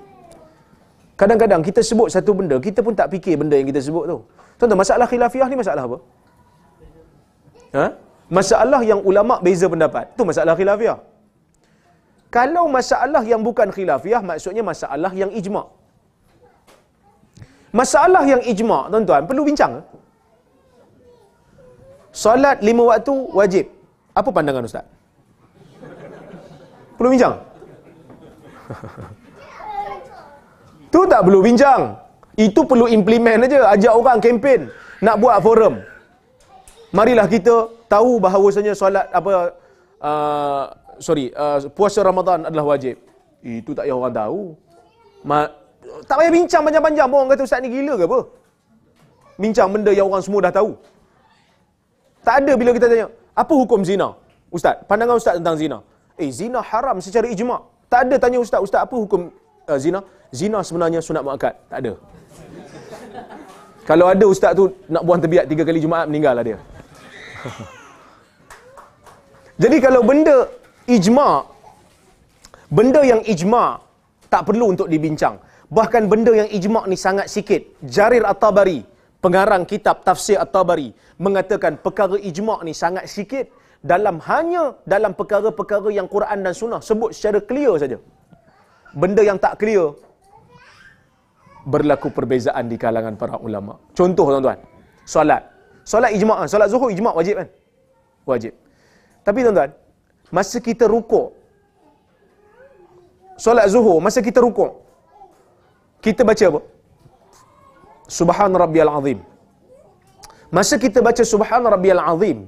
Kadang-kadang kita sebut satu benda, kita pun tak fikir benda yang kita sebut tu. Tuan-tuan, masalah khilafiyah ni masalah apa? Ha? Masalah yang ulama beza pendapat. Tu masalah khilafiyah. Kalau masalah yang bukan khilafiyah, maksudnya masalah yang ijma'. Masalah yang ijma', tuan-tuan, perlu bincang. Solat lima waktu wajib. Apa pandangan Ustaz? Perlu bincang? Tu tak perlu bincang. Itu perlu implement aja. Ajak orang kempen nak buat forum. Marilah kita tahu bahawasanya solat apa uh, sorry, uh, puasa Ramadan adalah wajib. Itu tak payah orang tahu. Ma- tak payah bincang panjang-panjang pun orang kata ustaz ni gila ke apa? Bincang benda yang orang semua dah tahu. Tak ada bila kita tanya, apa hukum zina? Ustaz, pandangan ustaz tentang zina. Eh, zina haram secara ijma'. Tak ada tanya ustaz, ustaz apa hukum uh, zina? Zina sebenarnya sunat muakkad. Tak ada. Kalau ada ustaz tu nak buang terbiat tiga kali Jumaat meninggal lah dia. Jadi kalau benda ijma' benda yang ijma' tak perlu untuk dibincang. Bahkan benda yang ijma' ni sangat sikit. Jarir At-Tabari, pengarang kitab Tafsir At-Tabari, mengatakan perkara ijma' ni sangat sikit dalam hanya dalam perkara-perkara yang Quran dan Sunnah sebut secara clear saja. Benda yang tak clear berlaku perbezaan di kalangan para ulama. Contoh tuan-tuan, solat. Solat ijma', solat zuhur ijma' wajib kan? Wajib. Tapi tuan-tuan, masa kita rukuk solat zuhur, masa kita rukuk kita baca apa? Subhan rabbiyal azim. Masa kita baca subhan rabbiyal azim,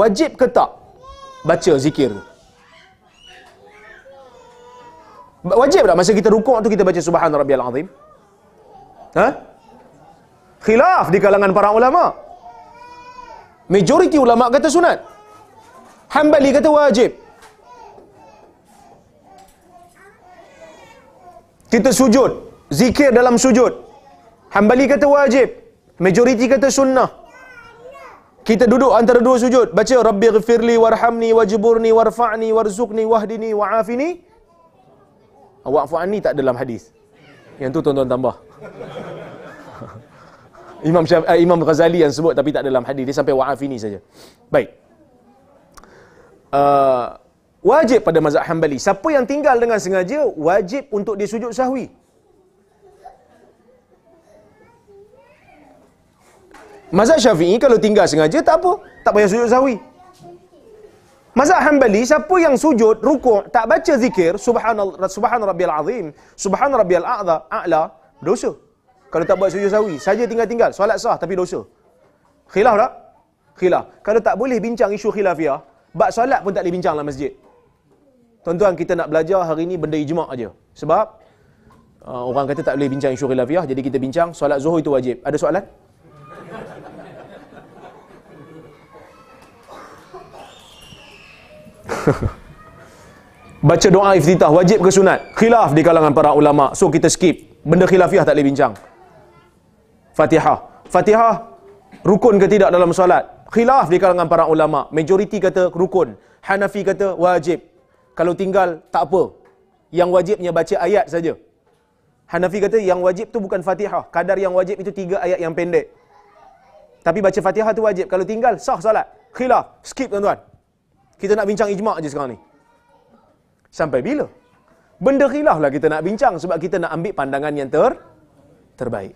wajib ke tak baca zikir? Wajib tak masa kita rukuk tu kita baca subhan rabbiyal azim? Ha? Khilaf di kalangan para ulama. Majoriti ulama kata sunat. Hambali kata wajib. Kita sujud, zikir dalam sujud. Hambali kata wajib. Majoriti kata sunnah. Kita duduk antara dua sujud, baca Rabbi ghafirli warhamni wajburni warfa'ni warzuqni wahdini wa'afini. Wa'fu anni tak dalam hadis. Yang tu tuan-tuan tambah. Imam Syaf, uh, Imam Ghazali yang sebut tapi tak dalam hadis dia sampai wa'afini saja. Baik. Uh, wajib pada mazhab Hambali. Siapa yang tinggal dengan sengaja wajib untuk dia sujud sahwi. Mazhab Syafi'i kalau tinggal sengaja tak apa, tak payah sujud sahwi. Mazhab Hambali siapa yang sujud rukuk tak baca zikir subhanallah subhan rabbiyal azim, subhan rabbiyal a'la, a'la dosa. Kalau tak buat sujud sahwi, saja tinggal-tinggal solat sah tapi dosa. Khilaf tak? Khilaf. Kalau tak boleh bincang isu khilafiah, bab solat pun tak boleh bincang dalam masjid. Tuan-tuan kita nak belajar hari ini benda ijma' aja. Sebab uh, orang kata tak boleh bincang isu khilafiah, jadi kita bincang solat zuhur itu wajib. Ada soalan? Baca doa iftitah wajib ke sunat? Khilaf di kalangan para ulama. So kita skip. Benda khilafiah tak boleh bincang. Fatihah. Fatihah rukun ke tidak dalam solat? Khilaf di kalangan para ulama. Majoriti kata rukun. Hanafi kata wajib. Kalau tinggal tak apa. Yang wajibnya baca ayat saja. Hanafi kata yang wajib tu bukan Fatihah. Kadar yang wajib itu tiga ayat yang pendek. Tapi baca Fatihah tu wajib. Kalau tinggal sah solat. Khilaf. Skip tuan-tuan. Kita nak bincang ijma' je sekarang ni. Sampai bila? Benda khilaf lah kita nak bincang sebab kita nak ambil pandangan yang ter terbaik.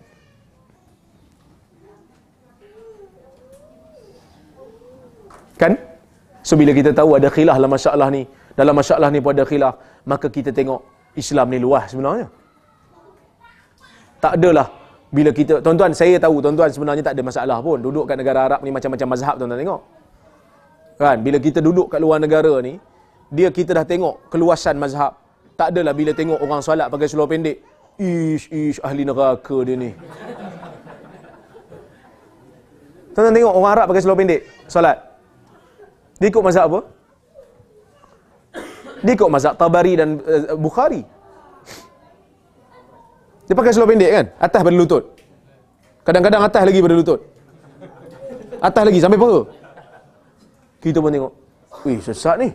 Kan? So bila kita tahu ada khilaf dalam masalah ni, dalam masalah ni pun ada khilaf, maka kita tengok Islam ni luas sebenarnya. Tak adalah bila kita tuan-tuan saya tahu tuan-tuan sebenarnya tak ada masalah pun duduk kat negara Arab ni macam-macam mazhab tuan-tuan tengok. Kan bila kita duduk kat luar negara ni dia kita dah tengok keluasan mazhab. Tak adalah bila tengok orang solat pakai seluar pendek. Ish, ish, ahli neraka dia ni. Tuan-tuan tengok orang Arab pakai seluar pendek solat. Dia ikut mazhab apa? Dia ikut mazhab Tabari dan uh, Bukhari. Dia pakai seluar pendek kan? Atas pada lutut. Kadang-kadang atas lagi pada lutut. Atas lagi sampai paha. Kita pun tengok. Wih, sesat ni.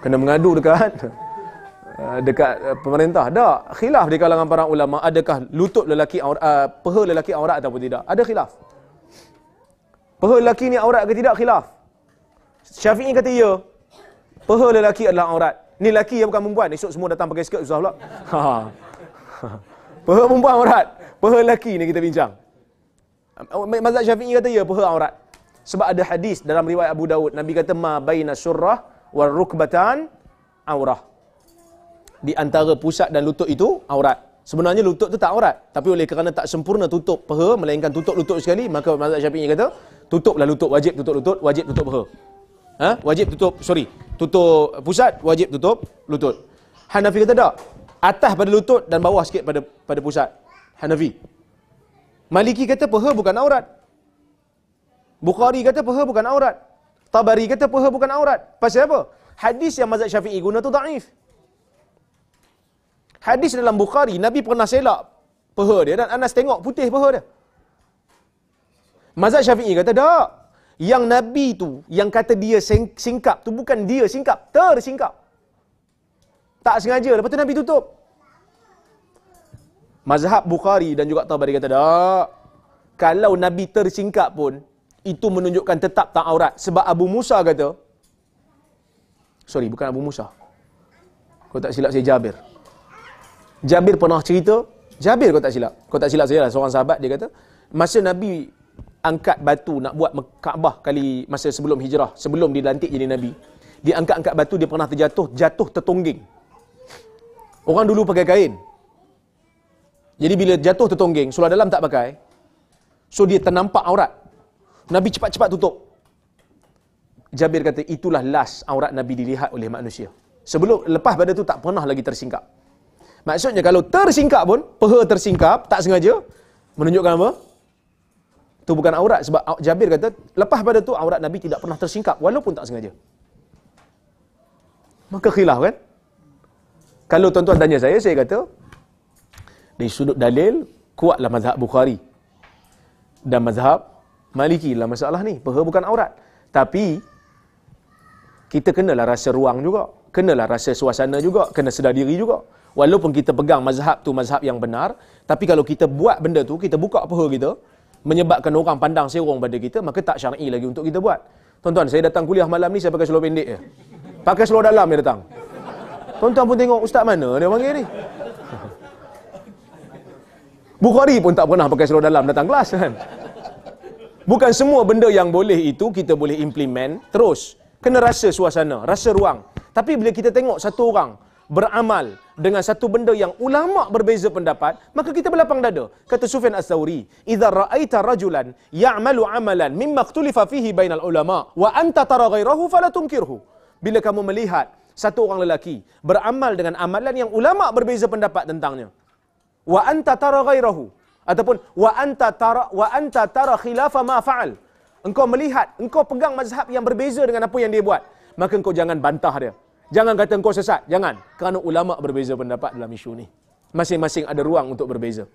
Kena mengadu dekat uh, dekat uh, pemerintah. Tak. Khilaf di kalangan para ulama. Adakah lutut lelaki, uh, paha lelaki aurat ataupun tidak? Ada khilaf. Paha lelaki ni aurat ke tidak? Khilaf. Syafi'i kata ya. Paha lelaki adalah aurat. Ni lelaki ya bukan perempuan. Esok semua datang pakai skirt susah pula. Ha. Paha perempuan aurat. Paha lelaki ni kita bincang. Mazhab Syafi'i kata ya paha aurat. Sebab ada hadis dalam riwayat Abu Daud. Nabi kata ma baina surrah wal rukbatan aurah. Di antara pusat dan lutut itu aurat. Sebenarnya lutut tu tak aurat. Tapi oleh kerana tak sempurna tutup paha, melainkan tutup lutut sekali, maka mazhab Syafi'i kata, tutuplah lutut, wajib tutup lutut, wajib tutup paha. Ha? Wajib tutup, sorry, tutup pusat, wajib tutup lutut. Hanafi kata tak. Atas pada lutut dan bawah sikit pada pada pusat. Hanafi. Maliki kata peha bukan aurat. Bukhari kata peha bukan aurat. Tabari kata peha bukan aurat. Pasal apa? Hadis yang mazhab Syafi'i guna tu daif. Hadis dalam Bukhari, Nabi pernah selak peha dia dan Anas tengok putih peha dia. Mazhab Syafi'i kata tak. Yang Nabi tu, yang kata dia sing- singkap tu bukan dia singkap, tersingkap. Tak sengaja, lepas tu Nabi tutup. Mazhab Bukhari dan juga Tabari kata tak. Kalau Nabi tersingkap pun, itu menunjukkan tetap tak aurat. Sebab Abu Musa kata, sorry bukan Abu Musa. Kau tak silap saya Jabir. Jabir pernah cerita, Jabir kau tak silap. Kau tak silap saya lah, seorang sahabat dia kata, masa Nabi angkat batu nak buat Kaabah kali masa sebelum hijrah, sebelum dilantik jadi Nabi, dia angkat-angkat batu, dia pernah terjatuh, jatuh tertongging. Orang dulu pakai kain. Jadi bila jatuh tertongging, seluar dalam tak pakai, so dia ternampak aurat. Nabi cepat-cepat tutup. Jabir kata, itulah last aurat Nabi dilihat oleh manusia. Sebelum, lepas pada tu tak pernah lagi tersingkap. Maksudnya kalau tersingkap pun, peha tersingkap, tak sengaja, menunjukkan apa? Itu bukan aurat. Sebab Jabir kata, lepas pada tu aurat Nabi tidak pernah tersingkap, walaupun tak sengaja. Maka khilaf kan? Kalau tuan-tuan tanya saya, saya kata, dari sudut dalil, kuatlah mazhab Bukhari. Dan mazhab Maliki dalam masalah ni. Peha bukan aurat. Tapi, kita kenalah rasa ruang juga. Kenalah rasa suasana juga. Kena sedar diri juga. Walaupun kita pegang mazhab tu mazhab yang benar, tapi kalau kita buat benda tu, kita buka peha kita, menyebabkan orang pandang serong pada kita, maka tak syar'i lagi untuk kita buat. Tuan-tuan, saya datang kuliah malam ni, saya pakai seluar pendek je. Pakai seluar dalam dia datang. Tuan-tuan pun tengok, ustaz mana dia panggil ni? Bukhari pun tak pernah pakai seluar dalam datang kelas kan. Bukan semua benda yang boleh itu kita boleh implement terus. Kena rasa suasana, rasa ruang. Tapi bila kita tengok satu orang beramal dengan satu benda yang ulama berbeza pendapat, maka kita berlapang dada. Kata Sufyan Ats-Tsauri, "Idza ra'aita rajulan ya'malu 'amalan mimma ikhtulifa fihi bainal ulama wa anta tara ghairahu fala tunkirhu." Bila kamu melihat satu orang lelaki beramal dengan amalan yang ulama berbeza pendapat tentangnya, wa anta tara ghairahu ataupun wa anta tara wa anta tara khilafa ma fa'al engkau melihat engkau pegang mazhab yang berbeza dengan apa yang dia buat maka engkau jangan bantah dia jangan kata engkau sesat. Jangan. Kerana ulama berbeza pendapat dalam isu ni. Masing-masing ada ruang untuk berbeza.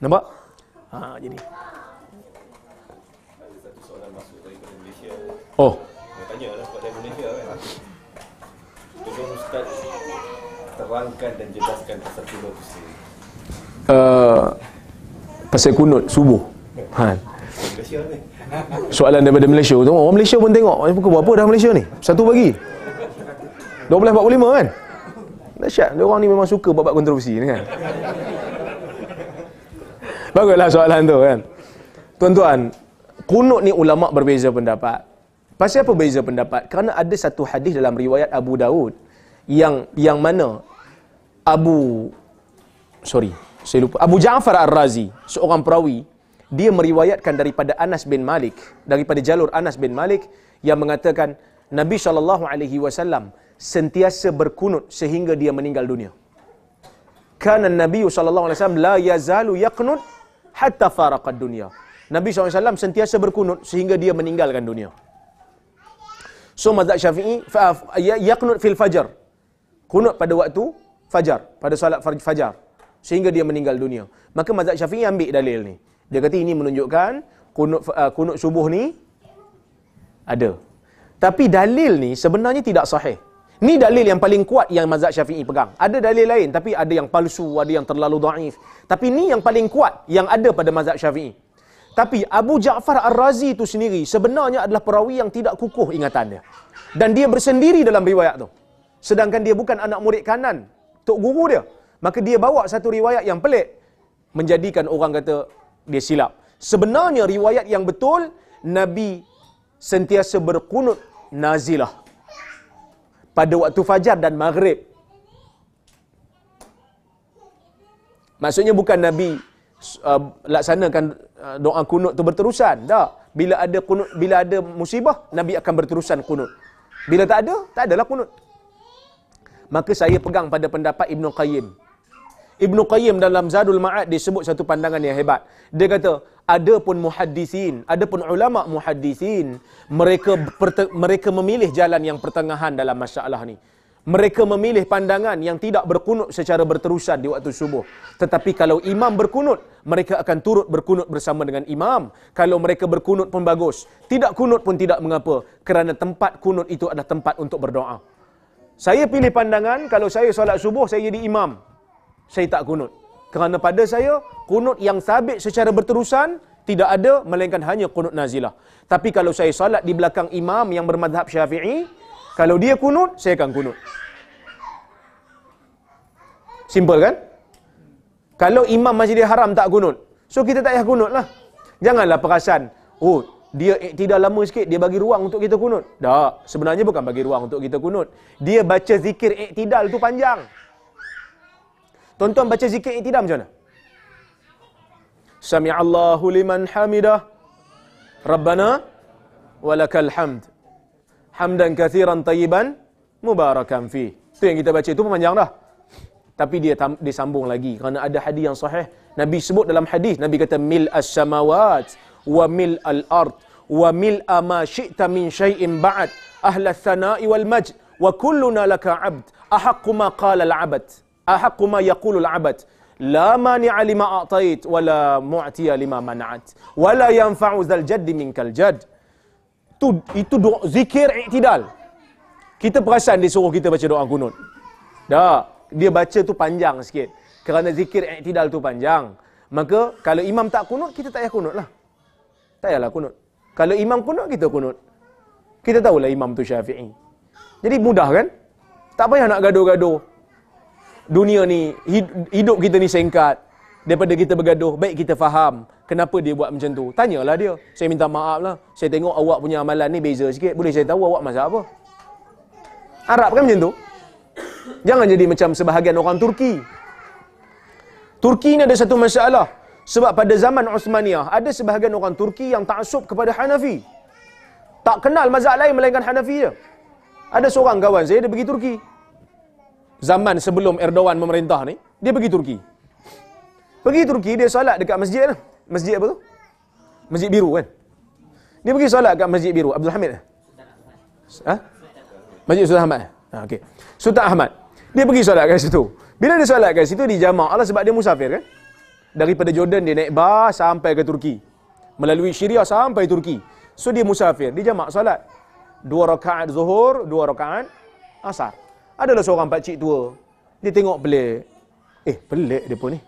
Nampak? Ha jadi. Oh. Tanya lah sebab dari Malaysia kan. Tolong Ustaz terangkan dan jelaskan pasal pasal kunut subuh. Ha. Soalan daripada Malaysia. Tu orang Malaysia pun tengok. Eh, pukul berapa dah Malaysia ni? Satu pagi 12.45 kan? Dahsyat. Dia orang ni memang suka buat kontroversi ni kan? Baguslah soalan tu kan? Tuan-tuan kunut ni ulama berbeza pendapat. Pasal apa beza pendapat? Kerana ada satu hadis dalam riwayat Abu Daud yang yang mana Abu sorry saya lupa. Abu Ja'far Ar-Razi seorang perawi dia meriwayatkan daripada Anas bin Malik daripada jalur Anas bin Malik yang mengatakan Nabi sallallahu alaihi wasallam sentiasa berkunut sehingga dia meninggal dunia. Kana Nabi sallallahu alaihi wasallam la yazalu yaqnut hatta faraqad dunia. Nabi SAW sentiasa berkunut sehingga dia meninggalkan dunia. So mazhab Syafi'i ya- yaqnut fil fajar. Kunut pada waktu fajar, pada solat fajar sehingga dia meninggal dunia. Maka mazhab Syafi'i ambil dalil ni. Dia kata ini menunjukkan kunut uh, kunut subuh ni ada. Tapi dalil ni sebenarnya tidak sahih. Ni dalil yang paling kuat yang mazhab Syafi'i pegang. Ada dalil lain tapi ada yang palsu, ada yang terlalu daif. Tapi ni yang paling kuat yang ada pada mazhab Syafi'i. Tapi Abu Ja'far Ar-Razi itu sendiri sebenarnya adalah perawi yang tidak kukuh ingatan dia. Dan dia bersendiri dalam riwayat tu. Sedangkan dia bukan anak murid kanan tok guru dia. Maka dia bawa satu riwayat yang pelik menjadikan orang kata dia silap. Sebenarnya riwayat yang betul Nabi sentiasa berkunut nazilah pada waktu fajar dan maghrib. Maksudnya bukan Nabi uh, laksanakan uh, doa kunut tu berterusan. Tak. Bila ada kunut, bila ada musibah, Nabi akan berterusan kunut. Bila tak ada, tak adalah kunut. Maka saya pegang pada pendapat Ibn Qayyim. Ibn Qayyim dalam Zadul Ma'ad disebut satu pandangan yang hebat. Dia kata, ada pun muhaddisin, ada pun ulama muhaddisin, mereka mereka memilih jalan yang pertengahan dalam masalah ni. Mereka memilih pandangan yang tidak berkunut secara berterusan di waktu subuh. Tetapi kalau imam berkunut, mereka akan turut berkunut bersama dengan imam. Kalau mereka berkunut pun bagus. Tidak kunut pun tidak mengapa. Kerana tempat kunut itu adalah tempat untuk berdoa. Saya pilih pandangan, kalau saya solat subuh, saya jadi imam. Saya tak kunut. Kerana pada saya, kunut yang sabit secara berterusan, tidak ada, melainkan hanya kunut nazilah. Tapi kalau saya solat di belakang imam yang bermadhab syafi'i, kalau dia kunut, saya akan kunut. Simple kan? Kalau imam Masjidil Haram tak kunut, so kita tak payah kunut lah. Janganlah perasan, oh dia tidak lama sikit, dia bagi ruang untuk kita kunut. Tak, sebenarnya bukan bagi ruang untuk kita kunut. Dia baca zikir iktidal tu panjang. Tuan-tuan baca zikir iktidal macam mana? Sami'allahu liman hamidah. Rabbana walakal hamd. Hamdan kathiran tayyiban mubarakan fi. Itu yang kita baca itu panjang dah. Tapi dia tam, dia sambung lagi kerana ada hadis yang sahih. Nabi sebut dalam hadis, Nabi kata mil as-samawat wa mil al-ard wa mil ma syi'ta min syai'in ba'd ahla thana'i wal majd wa kulluna laka 'abd ahaqqu ma qala al-'abd ahaqqu ma yaqulu al-'abd la mani'a lima a'tait wa la mu'tiya lima mana'at wa la yanfa'u zal jadd minkal jadd itu itu doa zikir iktidal kita perasan dia suruh kita baca doa kunut. Dah. Dia baca tu panjang sikit. Kerana zikir iktidal tu panjang. Maka kalau imam tak kunut kita tak payah kunut lah. Tak payahlah kunut. Kalau imam kunut kita kunut. Kita tahulah imam tu syafi'i. Jadi mudah kan? Tak payah nak gaduh-gaduh dunia ni hidup kita ni singkat daripada kita bergaduh baik kita faham kenapa dia buat macam tu. Tanyalah dia. Saya minta maaf lah saya tengok awak punya amalan ni beza sikit. Boleh saya tahu awak masak apa? Arab kan macam tu? Jangan jadi macam sebahagian orang Turki. Turki ni ada satu masalah. Sebab pada zaman Osmaniyah ada sebahagian orang Turki yang taksub kepada Hanafi. Tak kenal mazhab lain melainkan Hanafi je. Ada seorang kawan saya dia pergi Turki zaman sebelum Erdogan memerintah ni dia pergi Turki Pergi Turki, dia solat dekat masjid lah. Masjid apa tu? Masjid biru kan? Dia pergi solat dekat masjid biru. Abdul Hamid Ha? Masjid Sultan Ahmad ha, okay. Sultan Ahmad. Dia pergi solat kat situ. Bila dia solat kat situ, di jamak Allah sebab dia musafir kan? Daripada Jordan, dia naik bas sampai ke Turki. Melalui Syria sampai Turki. So, dia musafir. Dia jamak solat. Dua rakaat zuhur, dua rakaat asar. Adalah seorang pakcik tua. Dia tengok pelik. Eh, pelik dia pun ni.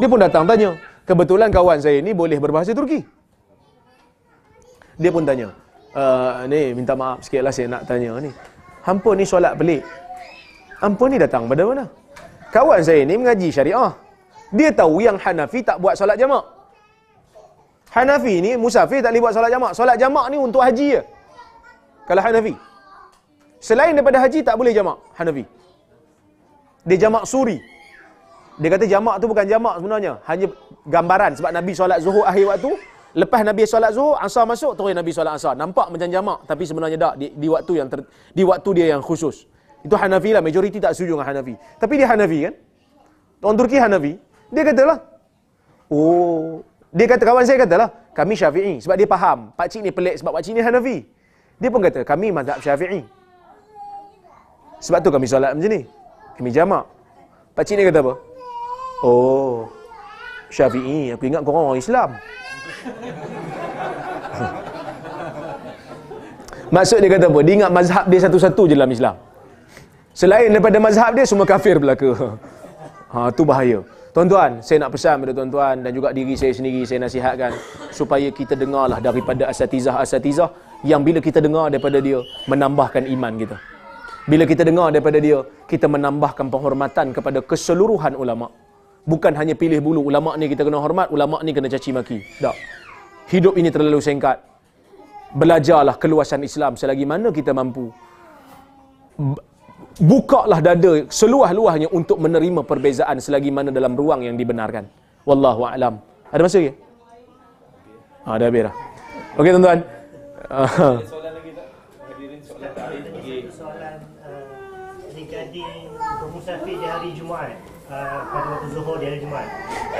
Dia pun datang tanya. Kebetulan kawan saya ni boleh berbahasa Turki. Dia pun tanya. Uh, ni minta maaf sikit lah saya nak tanya ni. Hampa ni solat pelik. Hampa ni datang pada mana? Kawan saya ni mengaji syariah. Dia tahu yang Hanafi tak buat solat jamak. Hanafi ni musafir tak boleh buat solat jamak. Solat jamak ni untuk haji je. Kalau Hanafi. Selain daripada haji tak boleh jamak Hanafi. Dia jamak suri. Dia kata jamak tu bukan jamak sebenarnya. Hanya gambaran sebab Nabi solat zuhur akhir waktu. Lepas Nabi solat zuhur, asar masuk, terus Nabi solat asar. Nampak macam jamak. Tapi sebenarnya tak. Di, di waktu yang ter, di waktu dia yang khusus. Itu Hanafi lah. Majoriti tak setuju dengan Hanafi. Tapi dia Hanafi kan. Orang Turki Hanafi. Dia katalah. Oh. Dia kata, kawan saya katalah. Kami syafi'i. Sebab dia faham. Pakcik ni pelik sebab pakcik ni Hanafi. Dia pun kata, kami mazhab syafi'i. Sebab tu kami solat macam ni. Kami jamak. Pakcik ni kata apa? Oh, Syafi'i. Aku ingat korang orang Islam. Maksud dia kata apa? Dia ingat mazhab dia satu-satu je dalam Islam. Selain daripada mazhab dia, semua kafir belaka. Ha, tu bahaya. Tuan-tuan, saya nak pesan pada tuan-tuan dan juga diri saya sendiri, saya nasihatkan supaya kita dengarlah daripada asatizah-asatizah yang bila kita dengar daripada dia, menambahkan iman kita. Bila kita dengar daripada dia, kita menambahkan penghormatan kepada keseluruhan ulama' bukan hanya pilih bulu ulama ni kita kena hormat ulama ni kena caci maki. Tak. Hidup ini terlalu singkat. Belajarlah keluasan Islam selagi mana kita mampu. Bukalah dada seluas-luasnya untuk menerima perbezaan selagi mana dalam ruang yang dibenarkan. Wallahu alam. Ada masa lagi? Ha, dah habis dah. Okey tuan-tuan Ada soalan lagi tak? Hadirin soalan tak? Okey. soalan uh, regarding bermusafir di hari Jumaat uh, pada waktu Zuhur di hari Jumaat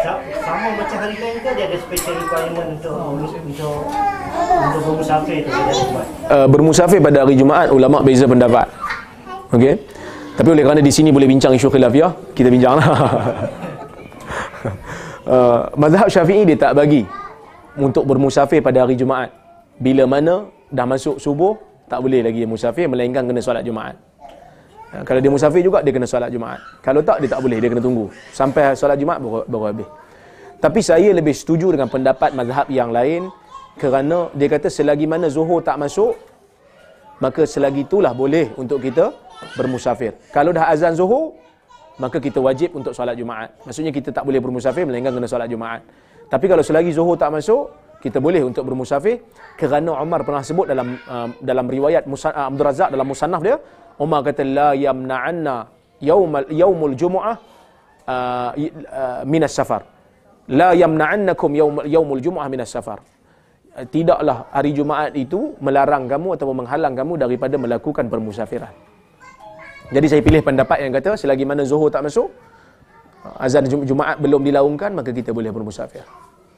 Sa- sama macam hari lain ke dia ada special requirement untuk untuk untuk bermusafir tu hari Jumaat uh, bermusafir pada hari Jumaat ulama beza pendapat. Okey. Tapi oleh kerana di sini boleh bincang isu khilafiyah, kita bincanglah. uh, mazhab Syafi'i dia tak bagi untuk bermusafir pada hari Jumaat. Bila mana dah masuk subuh, tak boleh lagi musafir melainkan kena solat Jumaat. Uh, kalau dia musafir juga dia kena solat Jumaat. Kalau tak dia tak boleh, dia kena tunggu sampai solat Jumaat baru, baru habis. Tapi saya lebih setuju dengan pendapat mazhab yang lain kerana dia kata selagi mana zuhur tak masuk maka selagi itulah boleh untuk kita bermusafir. Kalau dah azan zuhur, maka kita wajib untuk solat Jumaat. Maksudnya kita tak boleh bermusafir melainkan kena solat Jumaat. Tapi kalau selagi zuhur tak masuk, kita boleh untuk bermusafir kerana Umar pernah sebut dalam uh, dalam riwayat Musa, uh, Abdul Razak dalam musannaf dia, Umar kata la yamna'anna yaumul yaumul jumu'ah uh, uh, minas safar. La yamna'annakum yaumul yaumul jumu'ah minas safar tidaklah hari Jumaat itu melarang kamu atau menghalang kamu daripada melakukan permusafiran. Jadi saya pilih pendapat yang kata selagi mana Zuhur tak masuk, azan Jumaat belum dilaungkan, maka kita boleh bermusafir.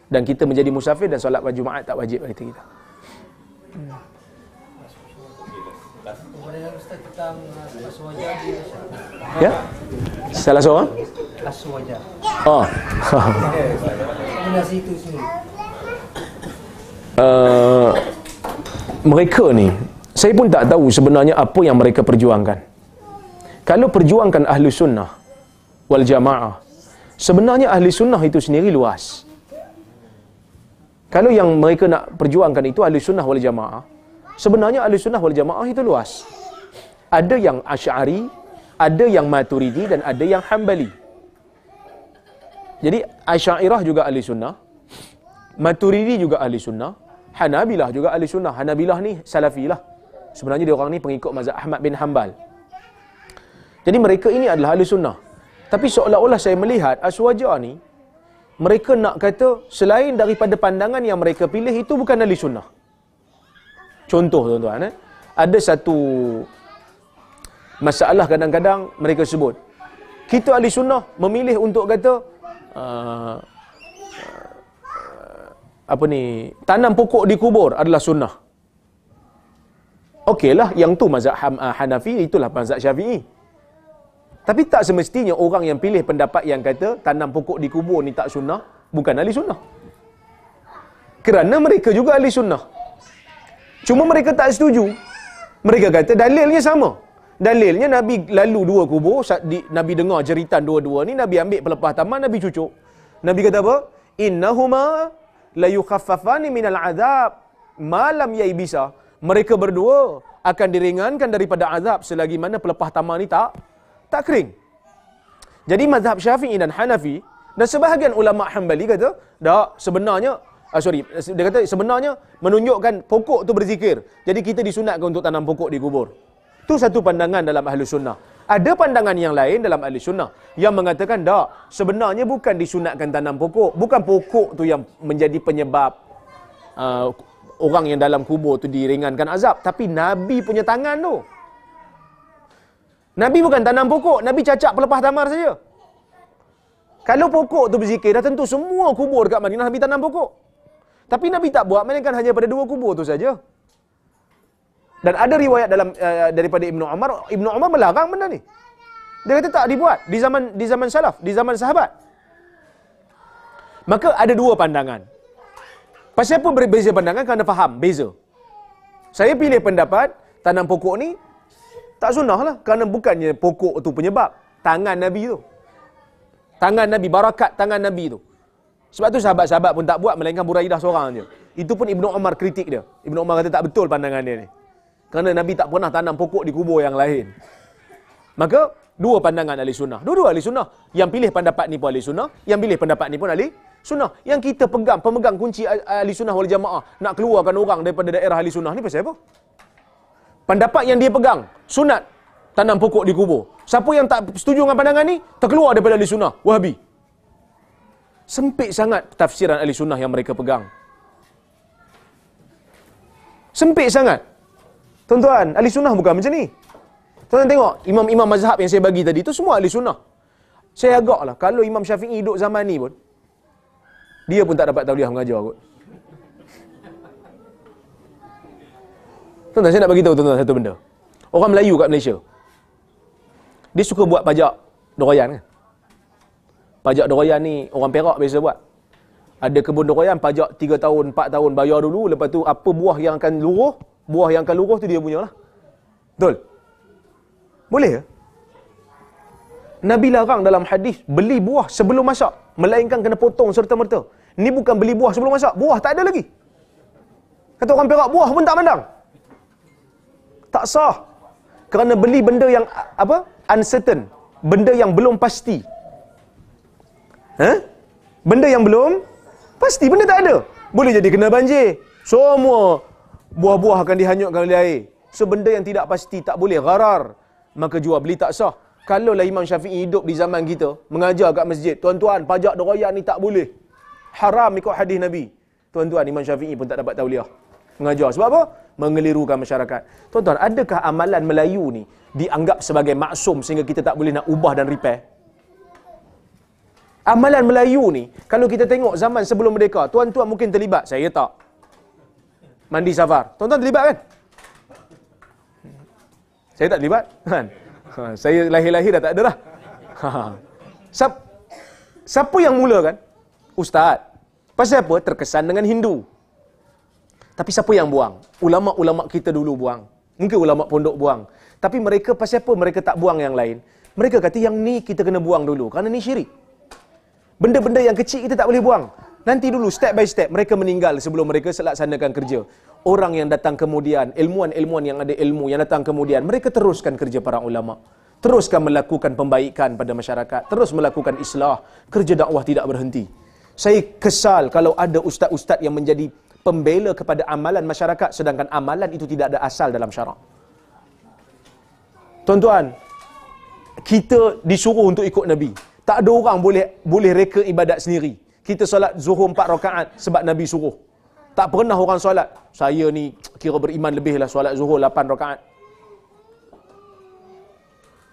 Dan kita menjadi musafir dan solat Jumaat tak wajib bagi kita. Kemudian tentang uh, aswaja Ya? Salah seorang? aswaja. Oh. Kombinasi itu sendiri. uh, mereka ni saya pun tak tahu sebenarnya apa yang mereka perjuangkan. Kalau perjuangkan ahli sunnah wal jamaah, sebenarnya ahli sunnah itu sendiri luas. Kalau yang mereka nak perjuangkan itu ahli sunnah wal jamaah, sebenarnya ahli sunnah wal jamaah itu luas. Ada yang asy'ari, ada yang maturidi dan ada yang hambali. Jadi Asy'ariyah juga ahli sunnah, Maturidi juga ahli sunnah, Hanabilah juga ahli sunnah. Hanabilah ni salafi lah. Sebenarnya dia orang ni pengikut mazhab Ahmad bin Hanbal. Jadi mereka ini adalah ahli sunnah. Tapi seolah-olah saya melihat Aswaja ni, mereka nak kata selain daripada pandangan yang mereka pilih itu bukan ahli sunnah. Contoh tuan-tuan, eh? ada satu masalah kadang-kadang mereka sebut. Kita ahli sunnah memilih untuk kata uh, apa ni tanam pokok di kubur adalah sunnah. Okeylah yang tu mazhab uh, Hanafi itulah mazhab Syafi'i. Tapi tak semestinya orang yang pilih pendapat yang kata tanam pokok di kubur ni tak sunnah bukan ahli sunnah. Kerana mereka juga ahli sunnah. Cuma mereka tak setuju. Mereka kata dalilnya sama. Dalilnya Nabi lalu dua kubur, Nabi dengar jeritan dua-dua ni, Nabi ambil pelepah taman, Nabi cucuk. Nabi kata apa? Innahuma la yukhaffafani minal azab malam yaibisa mereka berdua akan diringankan daripada azab selagi mana pelepah taman ni tak tak kering jadi mazhab Syafi'i dan Hanafi dan sebahagian ulama Hambali kata tak sebenarnya ah, sorry dia kata sebenarnya menunjukkan pokok tu berzikir jadi kita disunatkan untuk tanam pokok di kubur tu satu pandangan dalam ahlu sunnah ada pandangan yang lain dalam ahli sunnah yang mengatakan tak, sebenarnya bukan disunatkan tanam pokok, bukan pokok tu yang menjadi penyebab uh, orang yang dalam kubur tu diringankan azab, tapi Nabi punya tangan tu. Nabi bukan tanam pokok, Nabi cacak pelepah tamar saja. Kalau pokok tu berzikir, dah tentu semua kubur dekat Madinah Nabi tanam pokok. Tapi Nabi tak buat, melainkan hanya pada dua kubur tu saja. Dan ada riwayat dalam uh, daripada Ibnu Umar, Ibnu Umar melarang benda ni. Dia kata tak dibuat di zaman di zaman salaf, di zaman sahabat. Maka ada dua pandangan. Pasal apa berbeza pandangan? Kerana faham, beza. Saya pilih pendapat tanam pokok ni tak sunnah lah. Kerana bukannya pokok tu penyebab. Tangan Nabi tu. Tangan Nabi, barakat tangan Nabi tu. Sebab tu sahabat-sahabat pun tak buat melainkan Buraidah seorang je. Itu pun Ibnu Umar kritik dia. Ibnu Umar kata tak betul pandangan dia ni. Kerana Nabi tak pernah tanam pokok di kubur yang lain. Maka, dua pandangan ahli sunnah. Dua-dua ahli sunnah. Yang pilih pendapat ni pun ahli sunnah. Yang pilih pendapat ni pun ahli sunnah. Yang kita pegang, pemegang kunci ahli sunnah wal jamaah. Nak keluarkan orang daripada daerah ahli sunnah ni pasal apa? Pendapat yang dia pegang, sunat tanam pokok di kubur. Siapa yang tak setuju dengan pandangan ni, terkeluar daripada ahli sunnah. Wahabi. Sempit sangat tafsiran ahli sunnah yang mereka pegang. Sempit sangat. Tuan-tuan, ahli sunnah bukan macam ni. Tuan-tuan tengok, imam-imam mazhab yang saya bagi tadi tu semua ahli sunnah. Saya agak lah, kalau Imam Syafi'i hidup zaman ni pun, dia pun tak dapat tauliah mengajar kot. Tuan-tuan, saya nak bagi tahu tuan-tuan satu benda. Orang Melayu kat Malaysia, dia suka buat pajak doroyan kan? Pajak doroyan ni orang Perak biasa buat. Ada kebun doroyan pajak 3 tahun, 4 tahun bayar dulu, lepas tu apa buah yang akan luruh, buah yang akan luruh tu dia punya lah. Betul? Boleh ke? Nabi larang dalam hadis beli buah sebelum masak, melainkan kena potong serta-merta. Ni bukan beli buah sebelum masak, buah tak ada lagi. Kata orang Perak, buah pun tak mandang. Tak sah. Kerana beli benda yang apa? Uncertain. Benda yang belum pasti. Ha? Benda yang belum pasti, benda tak ada. Boleh jadi kena banjir. Semua buah-buah akan dihanyutkan oleh air. So benda yang tidak pasti tak boleh gharar. Maka jual beli tak sah. Kalaulah Imam Syafi'i hidup di zaman kita, mengajar kat masjid, tuan-tuan, pajak dorayan ni tak boleh. Haram ikut hadis Nabi. Tuan-tuan, Imam Syafi'i pun tak dapat tauliah. Mengajar. Sebab apa? Mengelirukan masyarakat. Tuan-tuan, adakah amalan Melayu ni dianggap sebagai maksum sehingga kita tak boleh nak ubah dan repair? Amalan Melayu ni, kalau kita tengok zaman sebelum merdeka, tuan-tuan mungkin terlibat. Saya tak. Mandi safar. Tuan-tuan terlibat kan? Saya tak terlibat. Kan? Ha, saya lahir-lahir dah tak ada dah. Ha. Siapa, siapa yang mulakan? Ustaz. Pasal apa? Terkesan dengan Hindu. Tapi siapa yang buang? Ulama-ulama kita dulu buang. Mungkin ulama pondok buang. Tapi mereka pasal apa mereka tak buang yang lain? Mereka kata yang ni kita kena buang dulu. Kerana ni syirik. Benda-benda yang kecil kita tak boleh buang. Nanti dulu step by step mereka meninggal sebelum mereka selaksanakan kerja. Orang yang datang kemudian, ilmuan-ilmuan yang ada ilmu yang datang kemudian, mereka teruskan kerja para ulama. Teruskan melakukan pembaikan pada masyarakat, terus melakukan islah. Kerja dakwah tidak berhenti. Saya kesal kalau ada ustaz-ustaz yang menjadi pembela kepada amalan masyarakat sedangkan amalan itu tidak ada asal dalam syarak. Tuan-tuan, kita disuruh untuk ikut Nabi. Tak ada orang boleh boleh reka ibadat sendiri. Kita solat zuhur empat rakaat sebab Nabi suruh. Tak pernah orang solat. Saya ni kira beriman lebih lah solat zuhur lapan rakaat.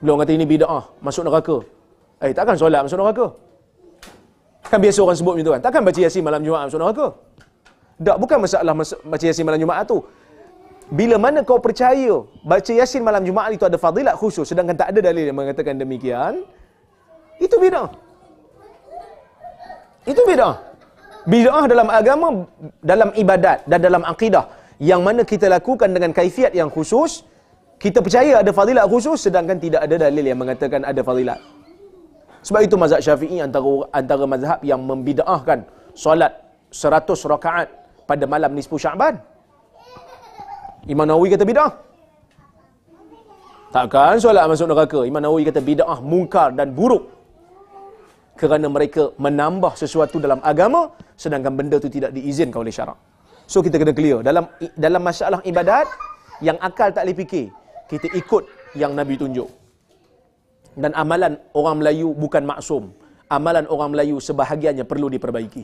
Belum kata ini bida'ah, masuk neraka. Eh, takkan solat masuk neraka? Kan biasa orang sebut macam tu kan? Takkan baca yasin malam Jumaat masuk neraka? Tak, bukan masalah baca yasin malam Jumaat tu. Bila mana kau percaya baca yasin malam Jumaat itu ada fadilat khusus sedangkan tak ada dalil yang mengatakan demikian, itu bid'ah. Itu bid'ah. Bid'ah dalam agama, dalam ibadat dan dalam akidah yang mana kita lakukan dengan kaifiat yang khusus, kita percaya ada fadilat khusus sedangkan tidak ada dalil yang mengatakan ada fadilat. Sebab itu mazhab Syafi'i antara antara mazhab yang membid'ahkan solat 100 rakaat pada malam nisfu Syaban. Imam Nawawi kata bid'ah. Takkan solat masuk neraka. Imam Nawawi kata bid'ah mungkar dan buruk kerana mereka menambah sesuatu dalam agama sedangkan benda itu tidak diizinkan oleh syarak. So kita kena clear dalam dalam masalah ibadat yang akal tak boleh fikir, kita ikut yang Nabi tunjuk. Dan amalan orang Melayu bukan maksum. Amalan orang Melayu sebahagiannya perlu diperbaiki.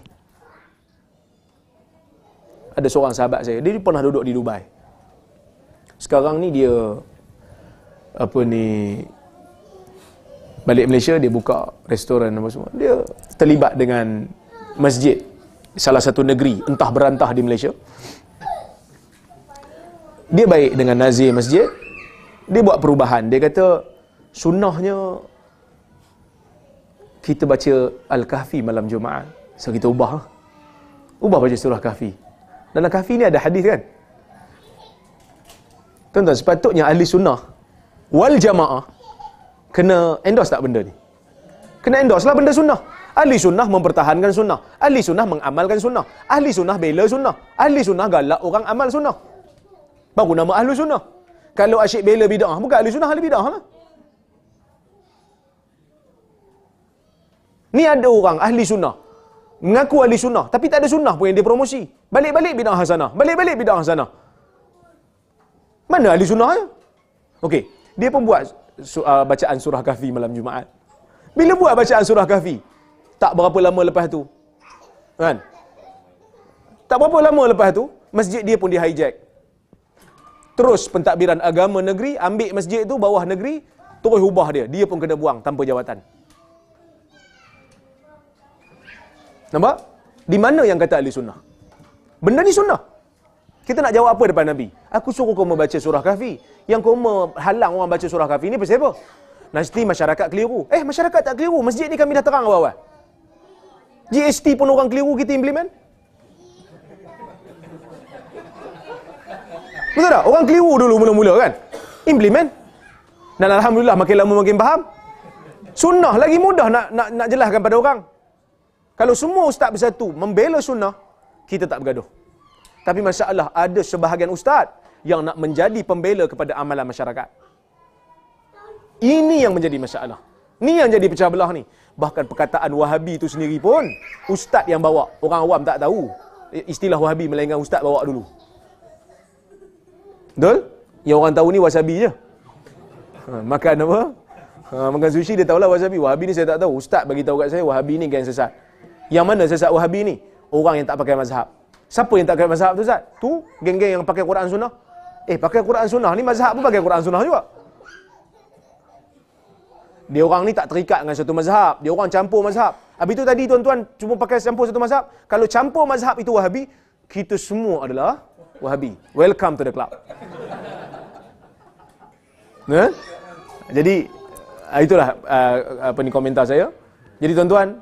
Ada seorang sahabat saya, dia pernah duduk di Dubai. Sekarang ni dia apa ni balik Malaysia dia buka restoran apa semua. Dia terlibat dengan masjid salah satu negeri entah berantah di Malaysia. Dia baik dengan nazir masjid. Dia buat perubahan. Dia kata sunnahnya kita baca Al-Kahfi malam Jumaat. So kita ubah lah. ubah baca surah Kahfi. Dalam Kahfi ni ada hadis kan? Tuan-tuan sepatutnya ahli sunnah wal jamaah kena endorse tak benda ni? Kena endorse lah benda sunnah. Ahli sunnah mempertahankan sunnah. Ahli sunnah mengamalkan sunnah. Ahli sunnah bela sunnah. Ahli sunnah galak orang amal sunnah. Baru nama ahli sunnah. Kalau asyik bela bid'ah, bukan ahli sunnah, ahli bid'ah lah. Ni ada orang ahli sunnah. Mengaku ahli sunnah. Tapi tak ada sunnah pun yang dia promosi. Balik-balik bid'ah hasanah. Balik-balik bid'ah hasanah. Mana ahli sunnah? Okey. Dia pun buat uh, bacaan surah kahfi malam Jumaat. Bila buat bacaan surah kahfi? Tak berapa lama lepas tu. Kan? Tak berapa lama lepas tu, masjid dia pun di hijack. terus pentadbiran agama negeri, ambil masjid tu bawah negeri, terus ubah dia. Dia pun kena buang tanpa jawatan. Nampak? Di mana yang kata ahli sunnah? Benda ni sunnah. Kita nak jawab apa depan Nabi? Aku suruh kau membaca surah kafi. Yang kau halang orang baca surah kafi ni pasal apa? Nanti masyarakat keliru. Eh, masyarakat tak keliru. Masjid ni kami dah terang awal-awal. GST pun orang keliru kita implement. Betul tak? Orang keliru dulu mula-mula kan? Implement. Dan Alhamdulillah makin lama makin faham. Sunnah lagi mudah nak nak nak jelaskan pada orang. Kalau semua ustaz bersatu membela sunnah, kita tak bergaduh. Tapi masalah ada sebahagian ustaz yang nak menjadi pembela kepada amalan masyarakat. Ini yang menjadi masalah. Ni yang jadi pecah belah ni. Bahkan perkataan Wahabi itu sendiri pun ustaz yang bawa. Orang awam tak tahu. Istilah Wahabi melainkan ustaz bawa dulu. Betul? Yang orang tahu ni wasabi je. Ha, makan apa? Ha, makan sushi dia tahulah wasabi. Wahabi ni saya tak tahu. Ustaz bagi tahu kat saya Wahabi ni geng sesat. Yang mana sesat Wahabi ni? Orang yang tak pakai mazhab. Siapa yang tak pakai mazhab tu Ustaz? Tu geng-geng yang pakai Quran Sunnah. Eh pakai Quran Sunnah ni mazhab pun pakai Quran Sunnah juga. Dia orang ni tak terikat dengan satu mazhab. Dia orang campur mazhab. Habis tu tadi tuan-tuan cuma pakai campur satu mazhab. Kalau campur mazhab itu Wahabi, kita semua adalah Wahabi. Welcome to the club. Nah? Jadi ah, itulah uh, apa ni komentar saya. Jadi tuan-tuan,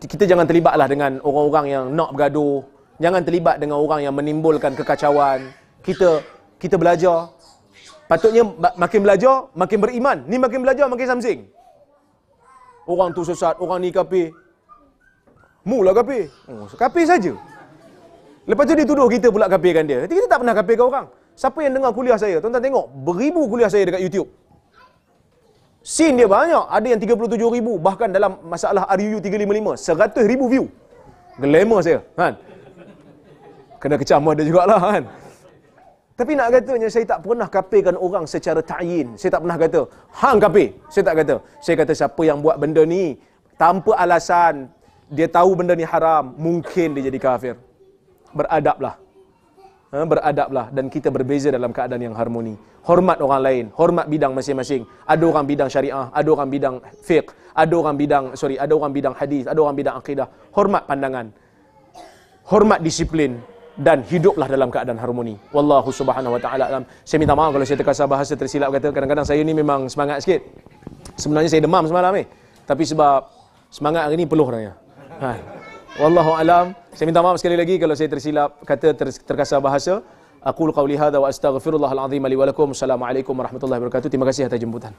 kita jangan terlibatlah dengan orang-orang yang nak bergaduh. Jangan terlibat dengan orang yang menimbulkan kekacauan. Kita kita belajar. Patutnya makin belajar, makin beriman. Ni makin belajar, makin samsing. Orang tu sesat, orang ni kafir. Mula kafir. Oh, kafir saja. Lepas tu dia tuduh kita pula kafirkan dia. Nanti kita tak pernah kafirkan orang. Siapa yang dengar kuliah saya? Tuan-tuan tengok, beribu kuliah saya dekat YouTube. Scene dia banyak. Ada yang 37 ribu. Bahkan dalam masalah RUU 355, 100 ribu view. Glamour saya. Kan? Kena kecam ada jugalah kan. Tapi nak katanya saya tak pernah kapirkan orang secara ta'yin. Saya tak pernah kata, hang kapir. Saya tak kata. Saya kata siapa yang buat benda ni tanpa alasan dia tahu benda ni haram, mungkin dia jadi kafir. Beradablah. Ha, beradablah dan kita berbeza dalam keadaan yang harmoni. Hormat orang lain, hormat bidang masing-masing. Ada orang bidang syariah, ada orang bidang fiqh, ada orang bidang sorry, ada orang bidang hadis, ada orang bidang akidah. Hormat pandangan. Hormat disiplin dan hiduplah dalam keadaan harmoni. Wallahu subhanahu wa taala alam. Saya minta maaf kalau saya terkasar bahasa tersilap kata kadang-kadang saya ni memang semangat sikit. Sebenarnya saya demam semalam ni. Tapi sebab semangat hari ni peluh rasanya. Ha. Wallahu alam. Saya minta maaf sekali lagi kalau saya tersilap kata ter, terkasar bahasa. Aku qauli hadza wa astaghfirullahal azim li wa lakum. Assalamualaikum warahmatullahi wabarakatuh. Terima kasih atas jemputan.